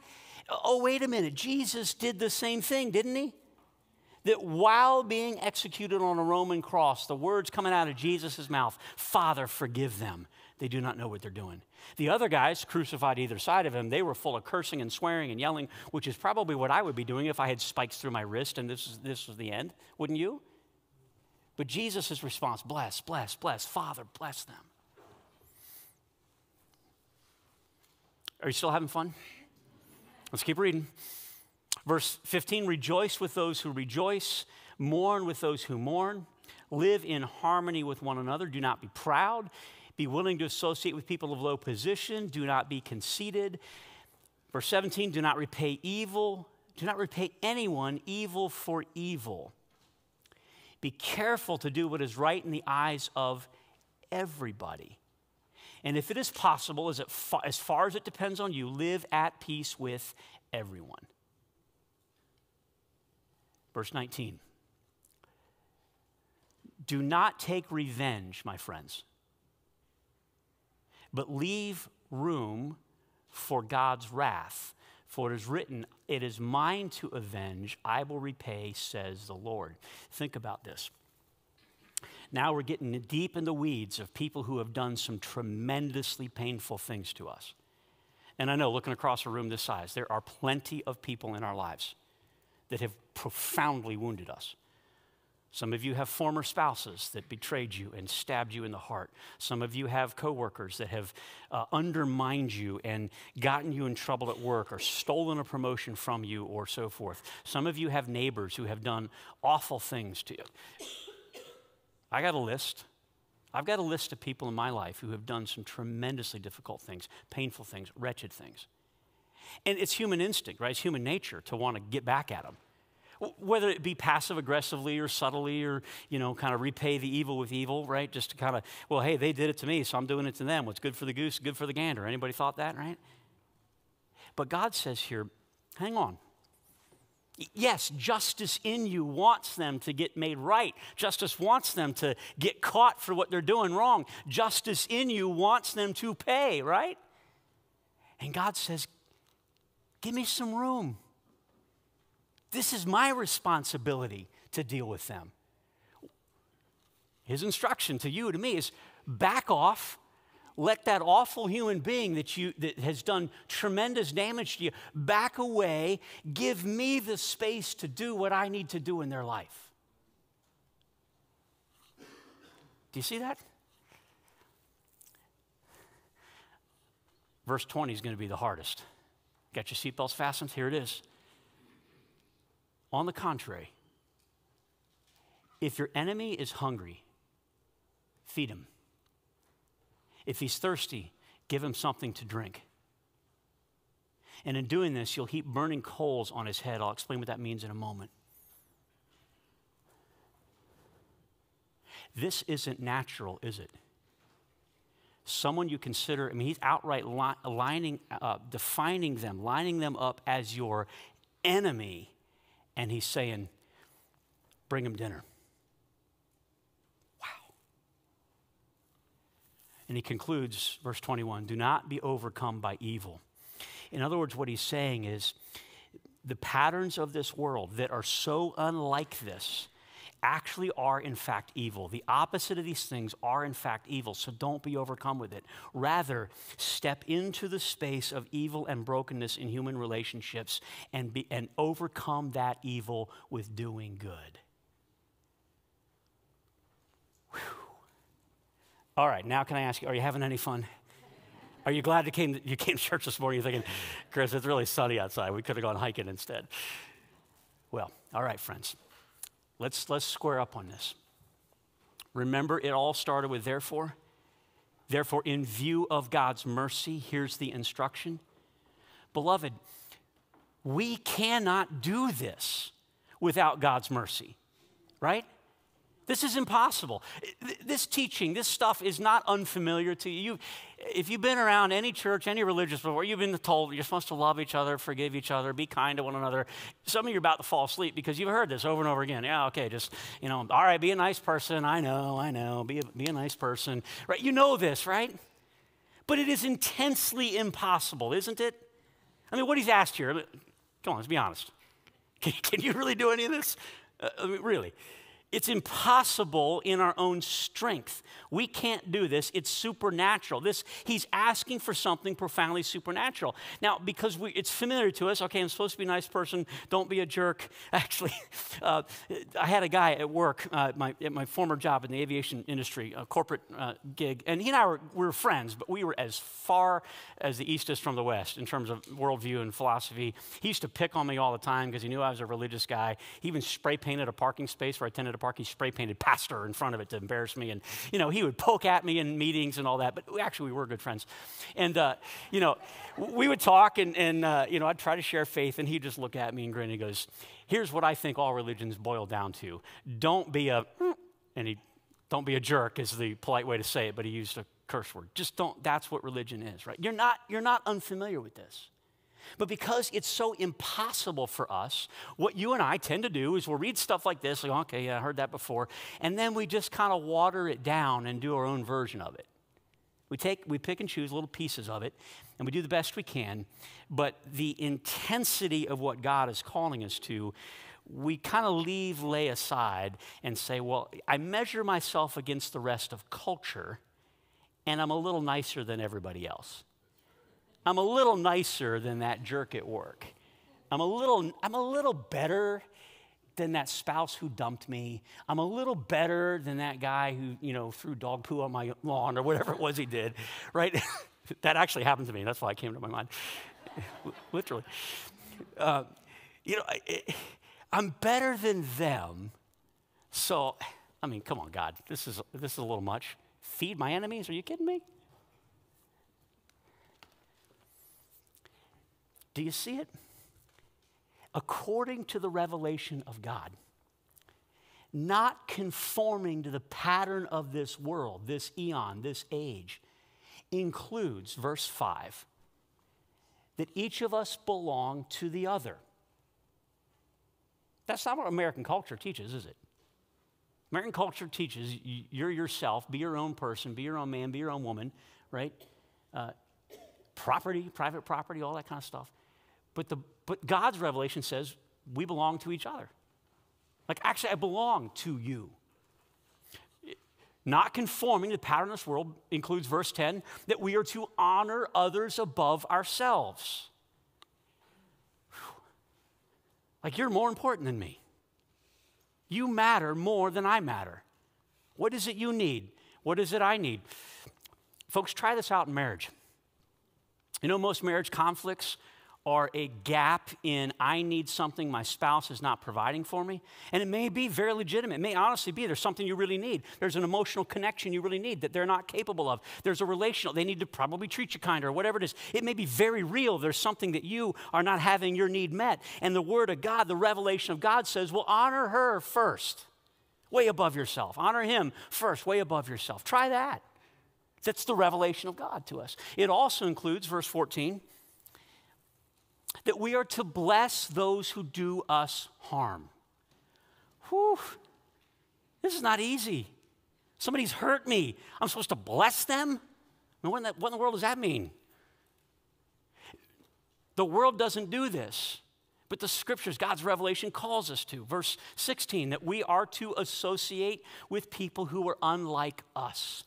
Oh, wait a minute. Jesus did the same thing, didn't he? That while being executed on a Roman cross, the words coming out of Jesus' mouth, Father, forgive them. They do not know what they're doing. The other guys crucified either side of him, they were full of cursing and swearing and yelling, which is probably what I would be doing if I had spikes through my wrist and this, is, this was the end, wouldn't you? But Jesus' response bless, bless, bless, Father, bless them. Are you still having fun? Let's keep reading. Verse 15 Rejoice with those who rejoice, mourn with those who mourn, live in harmony with one another, do not be proud be willing to associate with people of low position. Do not be conceited. Verse 17 do not repay evil Do not repay anyone evil for evil. Be careful to do what is right in the eyes of everybody. And if it is possible, as, it fa- as far as it depends on you, live at peace with everyone. Verse 19. Do not take revenge, my friends, but leave room for God's wrath. For it is written, It is mine to avenge, I will repay, says the Lord. Think about this. Now we're getting deep in the weeds of people who have done some tremendously painful things to us. And I know, looking across a room this size, there are plenty of people in our lives that have profoundly wounded us. Some of you have former spouses that betrayed you and stabbed you in the heart. Some of you have coworkers that have uh, undermined you and gotten you in trouble at work or stolen a promotion from you or so forth. Some of you have neighbors who have done awful things to you. I got a list. I've got a list of people in my life who have done some tremendously difficult things, painful things, wretched things. And it's human instinct, right? It's human nature to want to get back at them whether it be passive aggressively or subtly or you know kind of repay the evil with evil right? Just to kind of well hey they did it to me so i'm doing it to them. What's good for the goose good for the gander. Anybody thought that right? But god says here hang on. Yes justice in you wants them to get made right. Justice wants them to get caught for what they're doing wrong. Justice in you wants them to pay right? And god says give me some room this is my responsibility to deal with them. His instruction to you, to me, is back off. Let that awful human being that, you, that has done tremendous damage to you back away. Give me the space to do what I need to do in their life. Do you see that? Verse 20 is going to be the hardest. Got your seatbelts fastened? Here it is. On the contrary, if your enemy is hungry, feed him. If he's thirsty, give him something to drink. And in doing this, you'll heap burning coals on his head. I'll explain what that means in a moment. This isn't natural, is it? Someone you consider, I mean, he's outright li- lining, uh, defining them, lining them up as your enemy and he's saying, Bring him dinner. Wow. And he concludes, verse 21 Do not be overcome by evil. In other words, what he's saying is the patterns of this world that are so unlike this actually are in fact evil. The opposite of these things are in fact evil, so don't be overcome with it. Rather, step into the space of evil and brokenness in human relationships and, be, and overcome that evil with doing good. Whew. All right, now can I ask you, are you having any fun? Are you glad you came, you came to church this morning? You're thinking, Chris, it's really sunny outside. We could have gone hiking instead. Well, all right, friends. Let's, let's square up on this. Remember, it all started with therefore. Therefore, in view of God's mercy, here's the instruction. Beloved, we cannot do this without God's mercy, right? This is impossible. This teaching, this stuff is not unfamiliar to you. If you've been around any church, any religious before, you've been told you're supposed to love each other, forgive each other, be kind to one another. Some of you are about to fall asleep because you've heard this over and over again. Yeah, okay, just, you know, all right, be a nice person. I know, I know, be a, be a nice person. Right? You know this, right? But it is intensely impossible, isn't it? I mean, what he's asked here, come on, let's be honest. Can, can you really do any of this? Uh, I mean, really? It's impossible in our own strength. We can't do this. It's supernatural. This he's asking for something profoundly supernatural. Now, because we, it's familiar to us, okay, I'm supposed to be a nice person. Don't be a jerk. Actually, uh, I had a guy at work, uh, my, at my former job in the aviation industry, a corporate uh, gig, and he and I were, we were friends, but we were as far as the East is from the West in terms of worldview and philosophy. He used to pick on me all the time because he knew I was a religious guy. He even spray painted a parking space where I tended Menlo Park. He spray painted pastor in front of it to embarrass me. And, you know, he would poke at me in meetings and all that. But actually, we were good friends. And, uh, you know, we would talk and, and uh, you know, I'd try to share faith. And he'd just look at me and grin. And he goes, Here's what I think all religions boil down to don't be a, and he, don't be a jerk is the polite way to say it, but he used a curse word. Just don't, that's what religion is, right? You're not, you're not unfamiliar with this. But because it's so impossible for us, what you and I tend to do is we'll read stuff like this, like, okay, yeah, I heard that before, and then we just kind of water it down and do our own version of it. We take, we pick and choose little pieces of it, and we do the best we can, but the intensity of what God is calling us to, we kind of leave, lay aside, and say, well, I measure myself against the rest of culture, and I'm a little nicer than everybody else. I'm a little nicer than that jerk at work. I'm a little, I'm a little better than that spouse who dumped me. I'm a little better than that guy who, you know, threw dog poo on my lawn or whatever it was he did, right? that actually happened to me. That's why it came to my mind, literally. Uh, you know, I'm better than them. So, I mean, come on, God, this is, this is a little much. Feed my enemies? Are you kidding me? Do you see it? According to the revelation of God, not conforming to the pattern of this world, this eon, this age, includes, verse 5, that each of us belong to the other. That's not what American culture teaches, is it? American culture teaches you're yourself, be your own person, be your own man, be your own woman, right? Uh, property, private property, all that kind of stuff. But, the, but God's revelation says we belong to each other. Like, actually, I belong to you. Not conforming to the pattern of this world includes verse 10 that we are to honor others above ourselves. Like, you're more important than me. You matter more than I matter. What is it you need? What is it I need? Folks, try this out in marriage. You know, most marriage conflicts are a gap in I need something my spouse is not providing for me. And it may be very legitimate. It may honestly be there's something you really need. There's an emotional connection you really need that they're not capable of. There's a relational, they need to probably treat you kinder or whatever it is. It may be very real. There's something that you are not having your need met. And the Word of God, the revelation of God says, well, honor her first, way above yourself. Honor him first, way above yourself. Try that. That's the revelation of God to us. It also includes, verse 14, that we are to bless those who do us harm. Whew. This is not easy. Somebody's hurt me. I'm supposed to bless them? what, in the, what in the world does that mean? The world doesn't do this, but the scriptures, God's revelation calls us to. Verse 16, that we are to associate with people who are unlike us.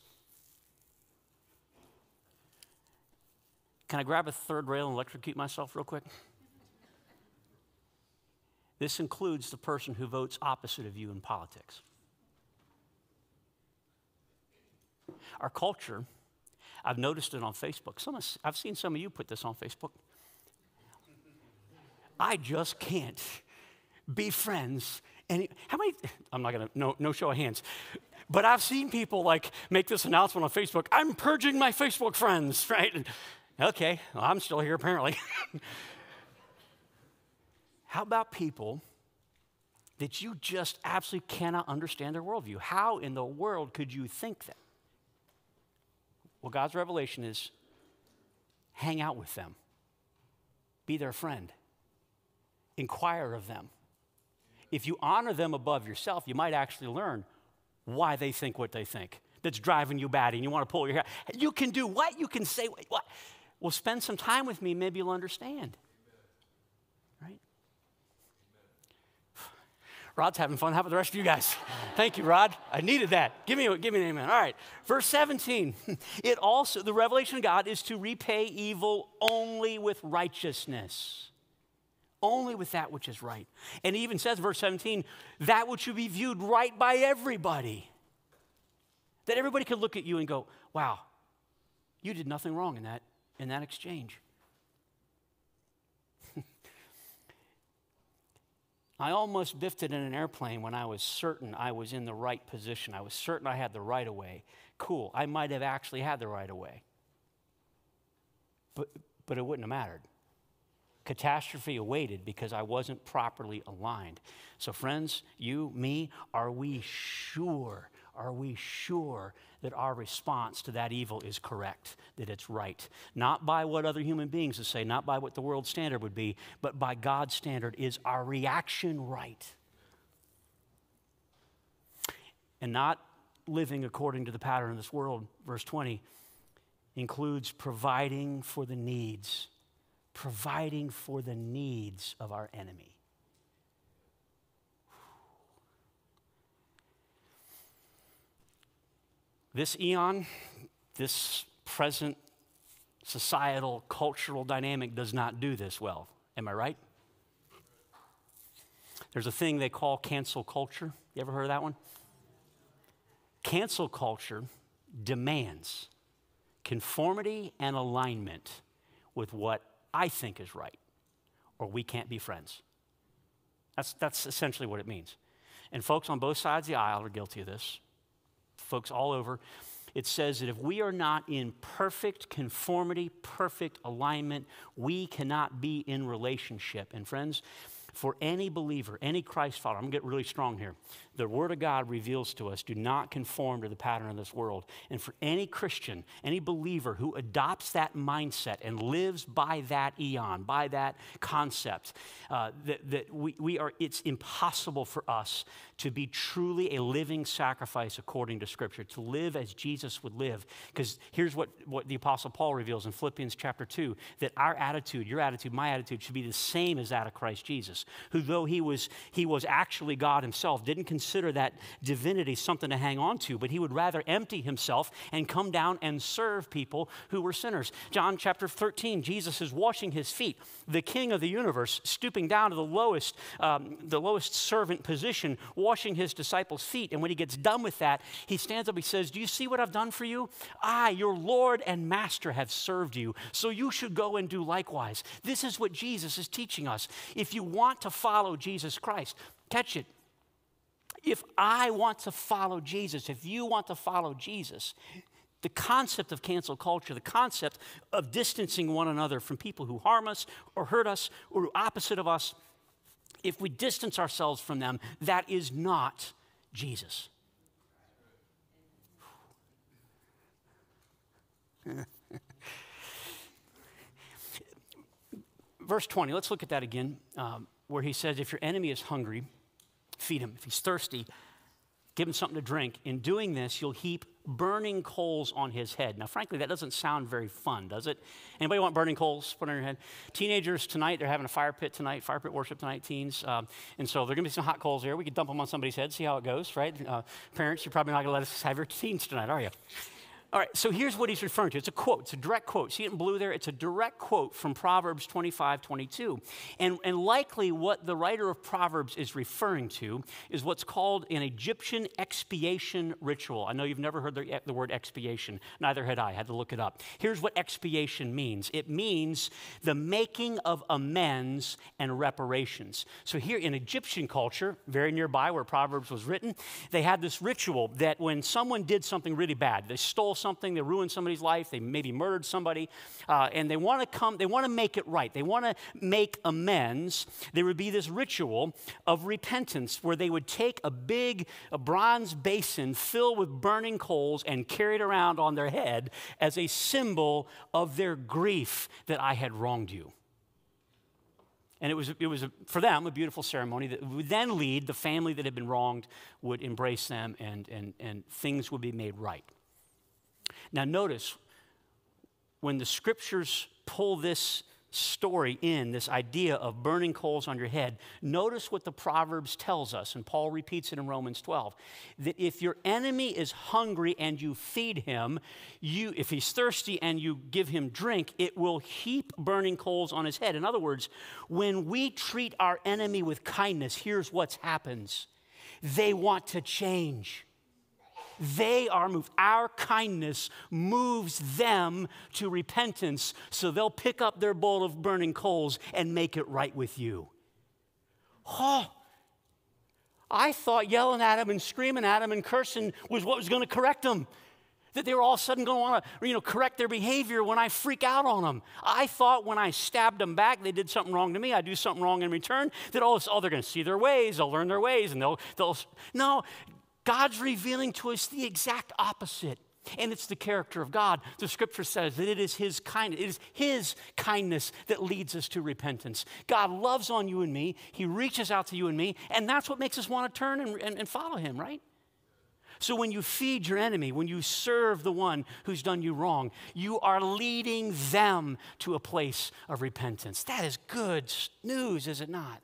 Can I grab a third rail and electrocute myself real quick? This includes the person who votes opposite of you in politics. Our culture, I've noticed it on Facebook. Some of, I've seen some of you put this on Facebook. I just can't be friends. And how many? I'm not gonna no no show of hands, but I've seen people like make this announcement on Facebook. I'm purging my Facebook friends, right? Okay, well, I'm still here apparently. How about people that you just absolutely cannot understand their worldview? How in the world could you think that? Well, God's revelation is hang out with them, be their friend, inquire of them. If you honor them above yourself, you might actually learn why they think what they think that's driving you batty and you want to pull your hair. You can do what? You can say what? Well, spend some time with me, maybe you'll understand. Rod's having fun. How about the rest of you guys? Thank you, Rod. I needed that. Give me, give me an amen. All right. Verse 17. It also, the revelation of God is to repay evil only with righteousness. Only with that which is right. And he even says, verse 17, that which should be viewed right by everybody. That everybody could look at you and go, wow, you did nothing wrong in that in that exchange. I almost biffed it in an airplane when I was certain I was in the right position. I was certain I had the right of way. Cool, I might have actually had the right of way. But, but it wouldn't have mattered. Catastrophe awaited because I wasn't properly aligned. So, friends, you, me, are we sure? Are we sure that our response to that evil is correct, that it's right? Not by what other human beings would say, not by what the world standard would be, but by God's standard. Is our reaction right? And not living according to the pattern of this world, verse 20, includes providing for the needs providing for the needs of our enemy. This eon, this present societal, cultural dynamic does not do this well. Am I right? There's a thing they call cancel culture. You ever heard of that one? Cancel culture demands conformity and alignment with what I think is right, or we can't be friends. That's, that's essentially what it means. And folks on both sides of the aisle are guilty of this. Folks all over. It says that if we are not in perfect conformity, perfect alignment, we cannot be in relationship. And friends, for any believer, any Christ follower, I'm to get really strong here. The Word of God reveals to us do not conform to the pattern of this world. And for any Christian, any believer who adopts that mindset and lives by that eon, by that concept, uh, that, that we, we are, it's impossible for us to be truly a living sacrifice according to Scripture, to live as Jesus would live. Because here's what, what the Apostle Paul reveals in Philippians chapter 2 that our attitude, your attitude, my attitude should be the same as that of Christ Jesus, who, though he was, he was actually God himself, didn't consider that divinity something to hang on to, but he would rather empty himself and come down and serve people who were sinners. John chapter 13, Jesus is washing his feet, the king of the universe, stooping down to the lowest, um, the lowest servant position, washing his disciples' feet. And when he gets done with that, he stands up, he says, Do you see what I've done for you? I, your Lord and Master, have served you. So you should go and do likewise. This is what Jesus is teaching us. If you want to follow Jesus Christ, catch it. If I want to follow Jesus, if you want to follow Jesus, the concept of cancel culture, the concept of distancing one another from people who harm us or hurt us or opposite of us, if we distance ourselves from them, that is not Jesus. Verse 20, let's look at that again, um, where he says, If your enemy is hungry, feed him. If he's thirsty, give him something to drink. In doing this, you'll heap burning coals on his head. Now, frankly, that doesn't sound very fun, does it? Anybody want burning coals put on your head? Teenagers tonight, they're having a fire pit tonight, fire pit worship tonight, teens. Um, and so there are going to be some hot coals there. We could dump them on somebody's head, see how it goes, right? Uh, parents, you're probably not going to let us have your teens tonight, are you? All right, so here's what he's referring to. It's a quote, it's a direct quote. See it in blue there? It's a direct quote from Proverbs 25, 22. And, and likely what the writer of Proverbs is referring to is what's called an Egyptian expiation ritual. I know you've never heard the, eh, the word expiation, neither had I, I had to look it up. Here's what expiation means it means the making of amends and reparations. So here in Egyptian culture, very nearby where Proverbs was written, they had this ritual that when someone did something really bad, they stole something, they ruined somebody's life, they maybe murdered somebody, uh, and they want to come, they want to make it right. They want to make amends. There would be this ritual of repentance where they would take a big a bronze basin filled with burning coals and carry it around on their head as a symbol of their grief that I had wronged you. And it was, it was a, for them a beautiful ceremony that would then lead the family that had been wronged would embrace them and, and, and things would be made right. Now, notice when the scriptures pull this story in, this idea of burning coals on your head, notice what the Proverbs tells us, and Paul repeats it in Romans 12 that if your enemy is hungry and you feed him, you, if he's thirsty and you give him drink, it will heap burning coals on his head. In other words, when we treat our enemy with kindness, here's what happens they want to change. They are moved. Our kindness moves them to repentance, so they'll pick up their bowl of burning coals and make it right with you. Oh, I thought yelling at them and screaming at them and cursing was what was going to correct them. That they were all of a sudden going to want to, you know, correct their behavior when I freak out on them. I thought when I stabbed them back, they did something wrong to me. I do something wrong in return. That oh, oh they're going to see their ways, they'll learn their ways, and they'll, they'll. No, God's revealing to us the exact opposite. And it's the character of God. The scripture says that it is His kindness, it is His kindness that leads us to repentance. God loves on you and me, He reaches out to you and me, and that's what makes us want to turn and, and, and follow Him, right? So when you feed your enemy, when you serve the one who's done you wrong, you are leading them to a place of repentance. That is good news, is it not?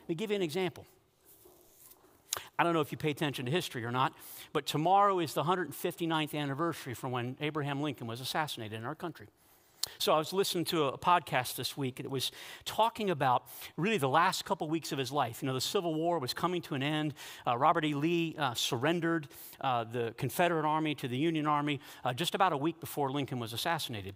Let me give you an example. I don't know if you pay attention to history or not, but tomorrow is the 159th anniversary from when Abraham Lincoln was assassinated in our country. So I was listening to a podcast this week, and it was talking about really the last couple weeks of his life. You know, the Civil War was coming to an end. Uh, Robert E. Lee uh, surrendered uh, the Confederate Army to the Union Army uh, just about a week before Lincoln was assassinated.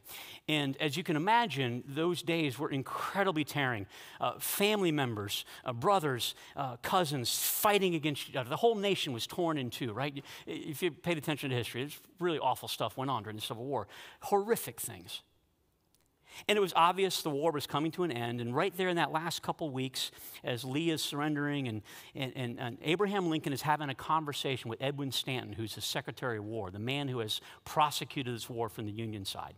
And as you can imagine, those days were incredibly tearing. Uh, family members, uh, brothers, cousins fighting against each other. The whole nation was torn in two, right? If you paid attention to history, it's really awful stuff went on during the Civil War. Horrific things. And it was obvious the war was coming to an end. And right there in that last couple weeks, as Lee is surrendering, and, and, and, Abraham Lincoln is having a conversation with Edwin Stanton, who's the Secretary of War, the man who has prosecuted this war from the Union side,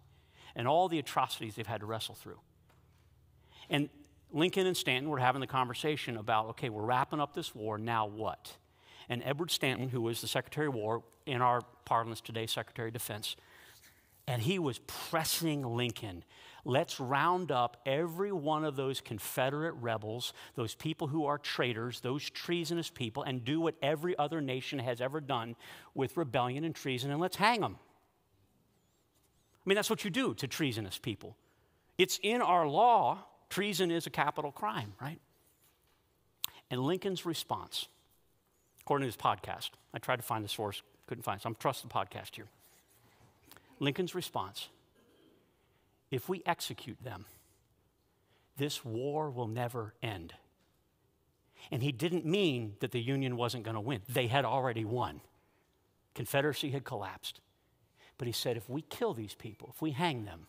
and all the atrocities they've had to wrestle through. And Lincoln and Stanton were having the conversation about okay, we're wrapping up this war, now what? And Edward Stanton, who was the Secretary of War, in our parlance today, Secretary of Defense, and he was pressing Lincoln let's round up every one of those Confederate rebels, those people who are traitors, those treasonous people, and do what every other nation has ever done with rebellion and treason, and let's hang them. I mean, that's what you do to treasonous people. It's in our law, treason is a capital crime, right? And Lincoln's response, according to his podcast, I tried to find the source, couldn't find it, so I'm trust the podcast here. Lincoln's response if we execute them, this war will never end. And he didn't mean that the Union wasn't going to win. They had already won. Confederacy had collapsed. But he said, if we kill these people, if we hang them,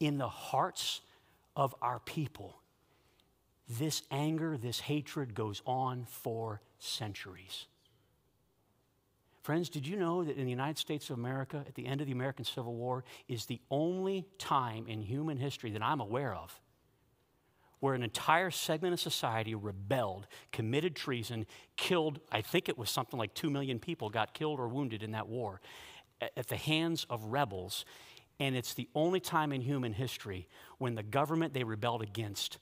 in the hearts of our people, this anger, this hatred goes on for centuries. Friends, did you know that in the United States of America, at the end of the American Civil War, is the only time in human history that I'm aware of where an entire segment of society rebelled, committed treason, killed, I think it was something like 2 million people got killed or wounded in that war at the hands of rebels. And it's the only time in human history when the government they rebelled against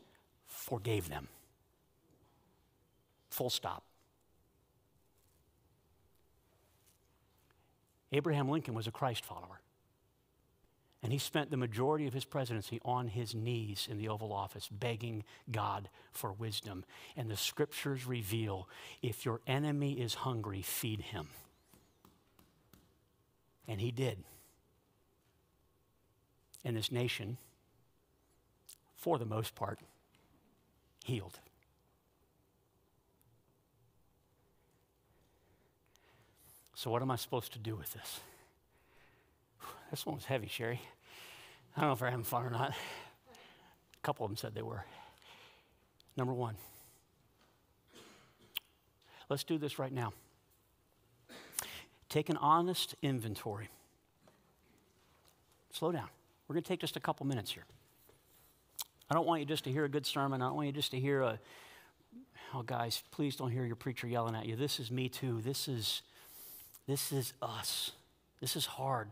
forgave them. Full stop. Abraham Lincoln was a Christ follower. And he spent the majority of his presidency on his knees in the Oval Office, begging God for wisdom. And the scriptures reveal if your enemy is hungry, feed him. And he did. And this nation, for the most part, healed. So, what am I supposed to do with this? This one was heavy, Sherry. I don't know if they're having fun or not. A couple of them said they were. Number one, let's do this right now. Take an honest inventory. Slow down. We're going to take just a couple minutes here. I don't want you just to hear a good sermon. I don't want you just to hear a, oh, guys, please don't hear your preacher yelling at you. This is me too. This is this is us. This is hard.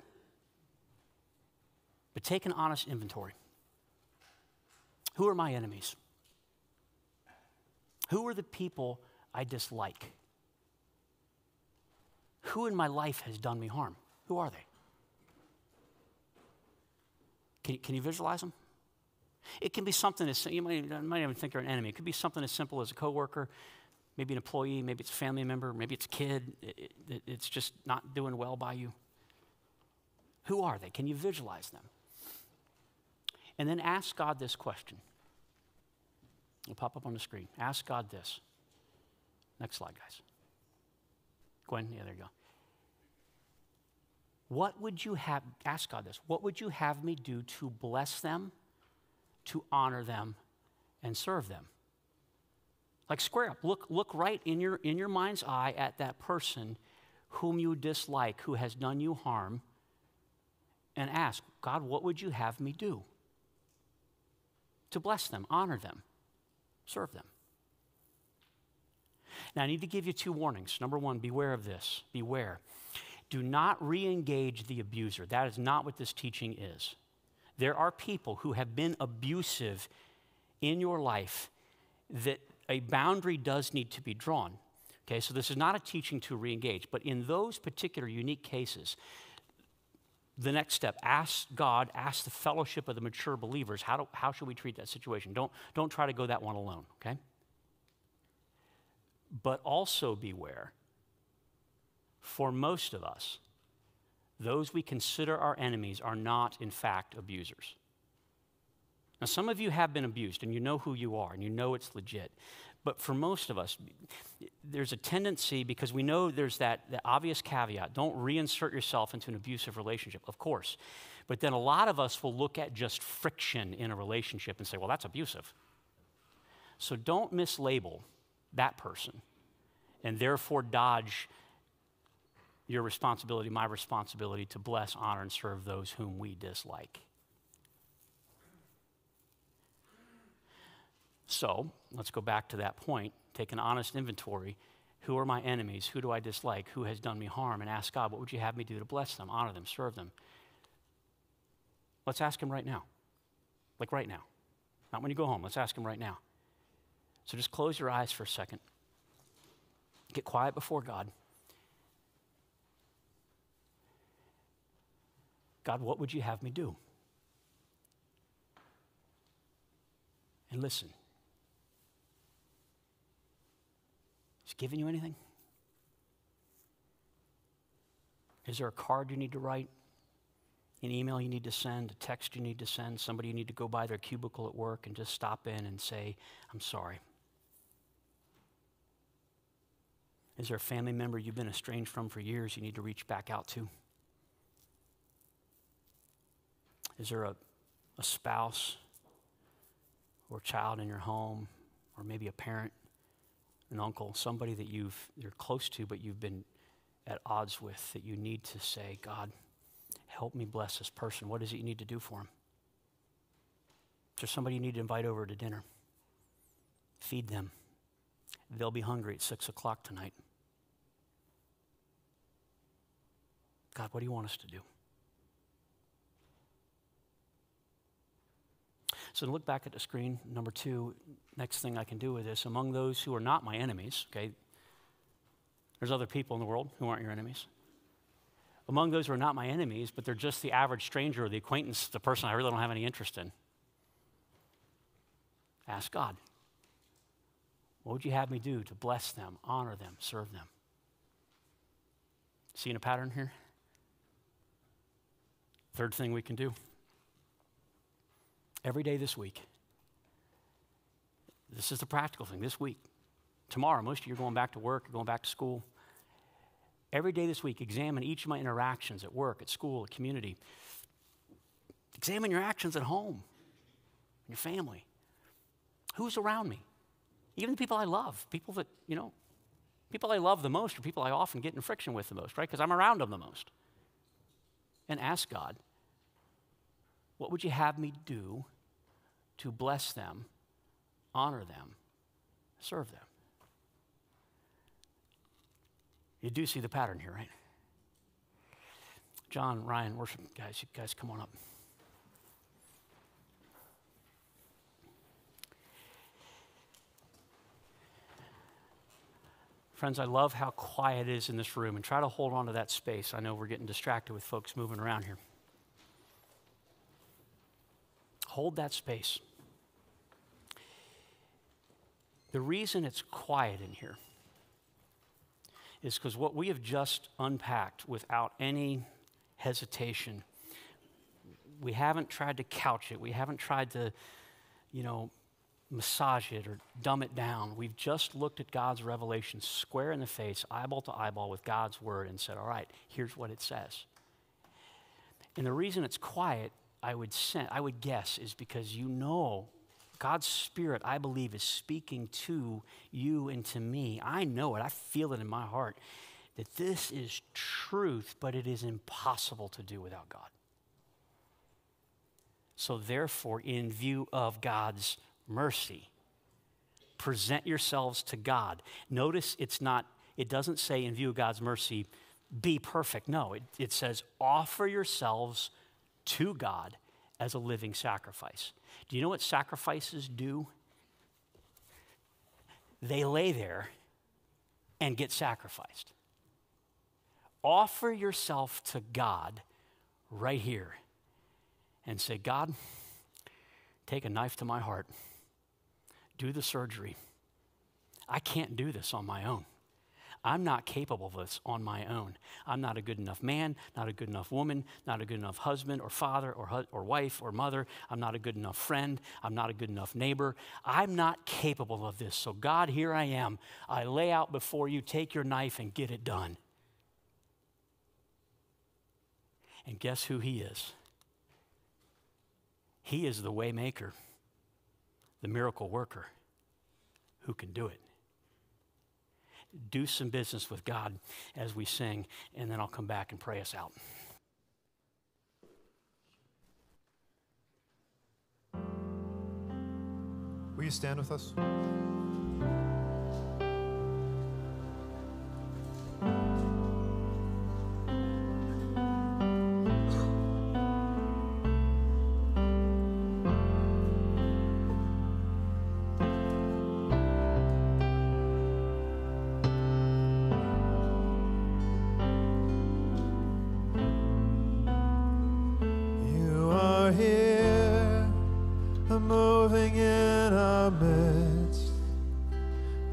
But take an honest inventory. Who are my enemies? Who are the people I dislike? Who in my life has done me harm? Who are they? Can, can you visualize them? It can be something as you might, you might even think they're an enemy. It could be something as simple as a coworker maybe an employee, maybe it's a family member, maybe it's a kid, it, it, it's just not doing well by you. Who are they? Can you visualize them? And then ask God this question It'll pop up on the screen. Ask God this. Next slide, guys. Gwen, yeah, there you go. What would you have, ask God this, what would you have me do to bless them, to honor them, and serve them? Like square up. Look, look right in your, in your mind's eye at that person whom you dislike, who has done you harm, and ask, God, what would you have me do? To bless them, honor them, serve them. Now, I need to give you two warnings. Number one, beware of this. Beware. Do not re engage the abuser. That is not what this teaching is. There are people who have been abusive in your life that a boundary does need to be drawn. Okay, so this is not a teaching to re engage, but in those particular unique cases, the next step ask God, ask the fellowship of the mature believers, how, do, how should we treat that situation? Don't, don't try to go that one alone, okay? But also beware for most of us, those we consider our enemies are not, in fact, abusers. Now, some of you have been abused and you know who you are and you know it's legit. But for most of us, there's a tendency because we know there's that, that obvious caveat don't reinsert yourself into an abusive relationship, of course. But then a lot of us will look at just friction in a relationship and say, well, that's abusive. So don't mislabel that person and therefore dodge your responsibility, my responsibility to bless, honor, and serve those whom we dislike. So let's go back to that point. Take an honest inventory. Who are my enemies? Who do I dislike? Who has done me harm? And ask God, what would you have me do to bless them, honor them, serve them? Let's ask Him right now. Like right now. Not when you go home. Let's ask Him right now. So just close your eyes for a second. Get quiet before God. God, what would you have me do? And listen. Is giving you anything? Is there a card you need to write? An email you need to send? A text you need to send? Somebody you need to go by their cubicle at work and just stop in and say, I'm sorry. Is there a family member you've been estranged from for years you need to reach back out to? Is there a, a spouse or child in your home, or maybe a parent, an uncle, somebody that you've, you're close to, but you've been at odds with, that you need to say, God, help me bless this person. What is it you need to do for him? Is there somebody you need to invite over to dinner? Feed them. They'll be hungry at 6 o'clock tonight. God, what do you want us to do? So look back at the screen, number two, next thing I can do with this, among those who are not my enemies, okay, there's other people in the world who aren't your enemies. Among those who are not my enemies, but they're just the average stranger or the acquaintance, the person I really don't have any interest in. Ask God, what would you have me do to bless them, honor them, serve them? Seeing a pattern here? Third thing we can do every day this week. This is the practical thing this week. Tomorrow, most of you are going back to work, you're going back to school. Every day this week, examine each of my interactions at work, at school, at community. Examine your actions at home, your family. Who's around me? Even the people I love, people that, you know, people I love the most are people I often get in friction with the most, right? Because I'm around them the most. And ask God, what would you have me do to bless them, honor them, serve them? You do see the pattern here, right? John, Ryan, worship guys, you guys come on up. Friends, I love how quiet it is in this room and try to hold on to that space. I know we're getting distracted with folks moving around here. Hold that space. The reason it's quiet in here is because what we have just unpacked without any hesitation, we haven't tried to couch it. We haven't tried to, you know, massage it or dumb it down. We've just looked at God's revelation square in the face, eyeball to eyeball with God's word, and said, All right, here's what it says. And the reason it's quiet, I would, sen- I would guess, is because you know God's Spirit, I believe, is speaking to you and to me. I know it, I feel it in my heart that this is truth, but it is impossible to do without God. So, therefore, in view of God's mercy, present yourselves to God. Notice it's not, it doesn't say in view of God's mercy, be perfect. No, it, it says offer yourselves to God as a living sacrifice. Do you know what sacrifices do? They lay there and get sacrificed. Offer yourself to God right here and say, God, take a knife to my heart, do the surgery. I can't do this on my own. I'm not capable of this on my own. I'm not a good enough man, not a good enough woman, not a good enough husband or father or, hu- or wife or mother. I'm not a good enough friend. I'm not a good enough neighbor. I'm not capable of this. So, God, here I am. I lay out before you, take your knife and get it done. And guess who He is? He is the waymaker, the miracle worker who can do it. Do some business with God as we sing, and then I'll come back and pray us out. Will you stand with us?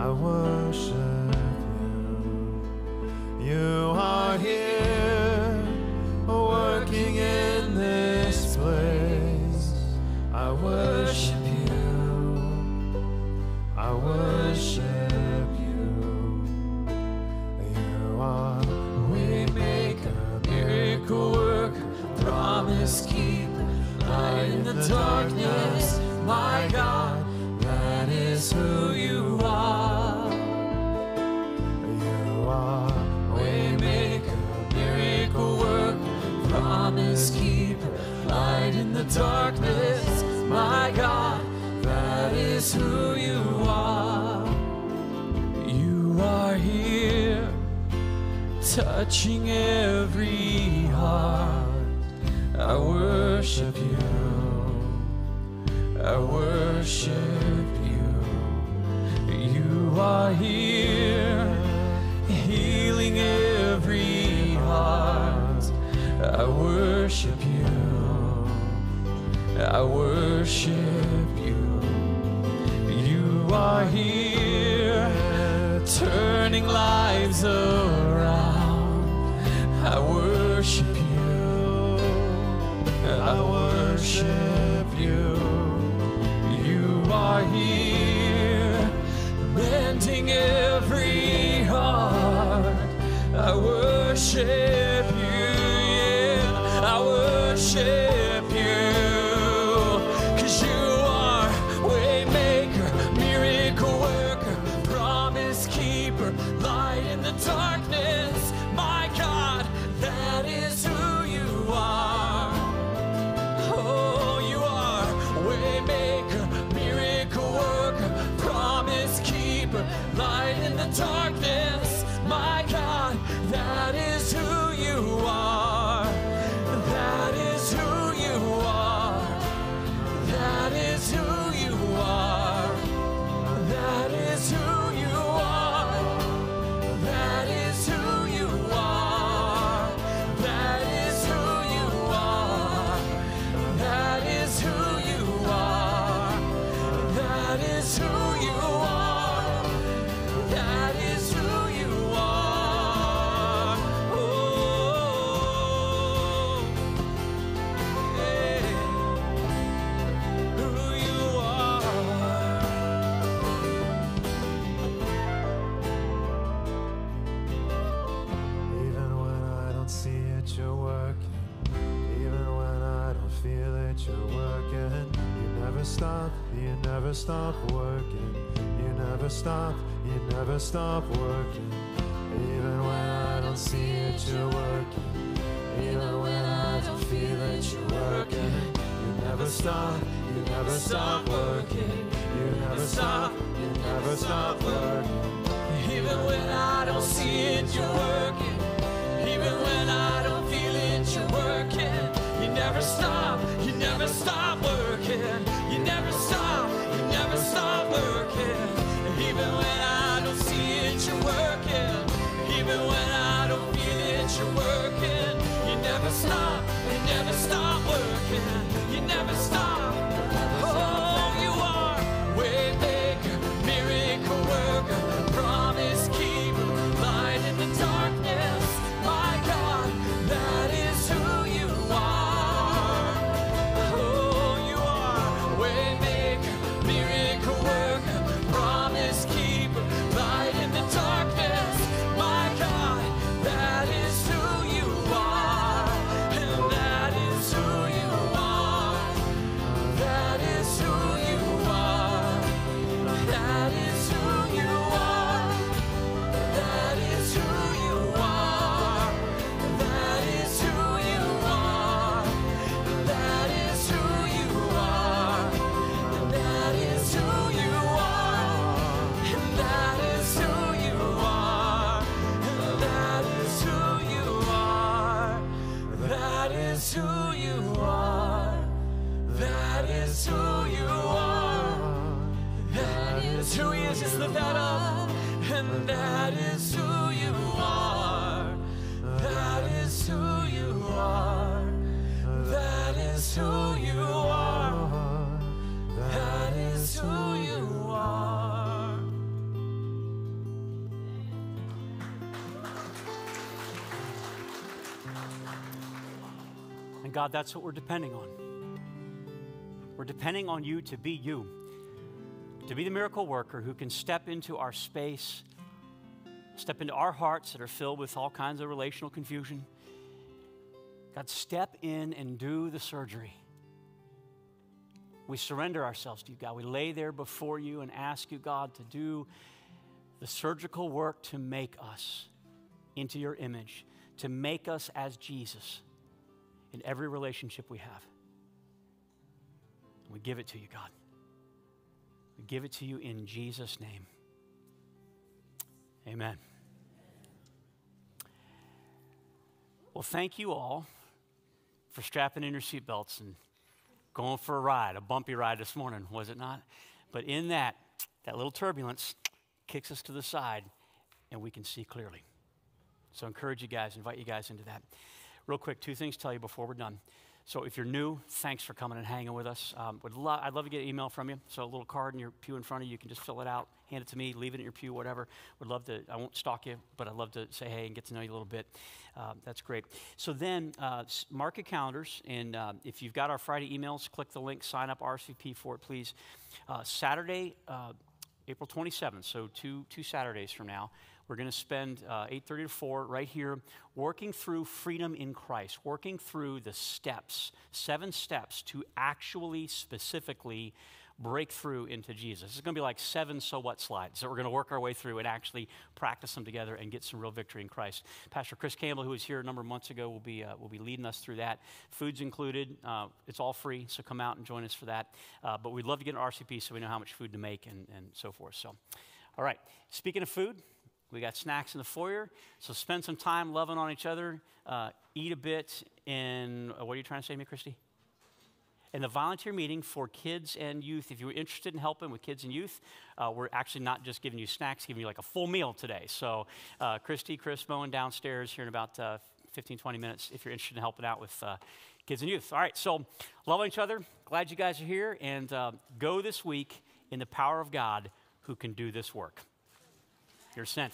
I worship you. You are here, working in this place. I worship you. I worship you. You are miracle promise light in the darkness. Who you are. You are here, touching every heart. I worship you. I worship you. You are here, healing every heart. I worship you. I worship are here, turning lives around. Stop working. Even when I don't see it, you're working. Even when I don't feel it, you're working. You never stop, you never stop working. You never stop, you never stop working. Even when I don't see it, you're working. Even when I don't feel it, you're working. You never stop, And God, that's what we're depending on. We're depending on you to be you, to be the miracle worker who can step into our space, step into our hearts that are filled with all kinds of relational confusion. God, step in and do the surgery. We surrender ourselves to you, God. We lay there before you and ask you, God, to do the surgical work to make us into your image, to make us as Jesus in every relationship we have. We give it to you, God. We give it to you in Jesus' name. Amen. Well, thank you all for strapping in your seatbelts and going for a ride, a bumpy ride this morning, was it not? But in that, that little turbulence kicks us to the side and we can see clearly. So I encourage you guys, invite you guys into that. Real quick, two things to tell you before we're done. So if you're new, thanks for coming and hanging with us. Um, would lo- I'd love to get an email from you. So a little card in your pew in front of you. You can just fill it out, hand it to me, leave it in your pew, whatever. Would love to. I won't stalk you, but I'd love to say hey and get to know you a little bit. Uh, that's great. So then uh, mark your calendars, and uh, if you've got our Friday emails, click the link, sign up RSVP for it, please. Uh, Saturday, uh, April 27th, so two two Saturdays from now. We're going to spend uh, 8:30 to 4 right here working through freedom in Christ, working through the steps, seven steps to actually specifically break through into Jesus. It's going to be like seven so what slides that we're going to work our way through and actually practice them together and get some real victory in Christ. Pastor Chris Campbell, who was here a number of months ago, will be, uh, will be leading us through that. Food's included. Uh, it's all free, so come out and join us for that. Uh, but we'd love to get an RCP so we know how much food to make and, and so forth. So, all right. Speaking of food, we got snacks in the foyer, so spend some time loving on each other. Uh, eat a bit. In uh, what are you trying to say to me, Christy? In the volunteer meeting for kids and youth, if you're interested in helping with kids and youth, uh, we're actually not just giving you snacks, giving you like a full meal today. So, uh, Christy, Chris, Moen downstairs here in about uh, 15, 20 minutes if you're interested in helping out with uh, kids and youth. All right, so love each other. Glad you guys are here, and uh, go this week in the power of God who can do this work. You're sent.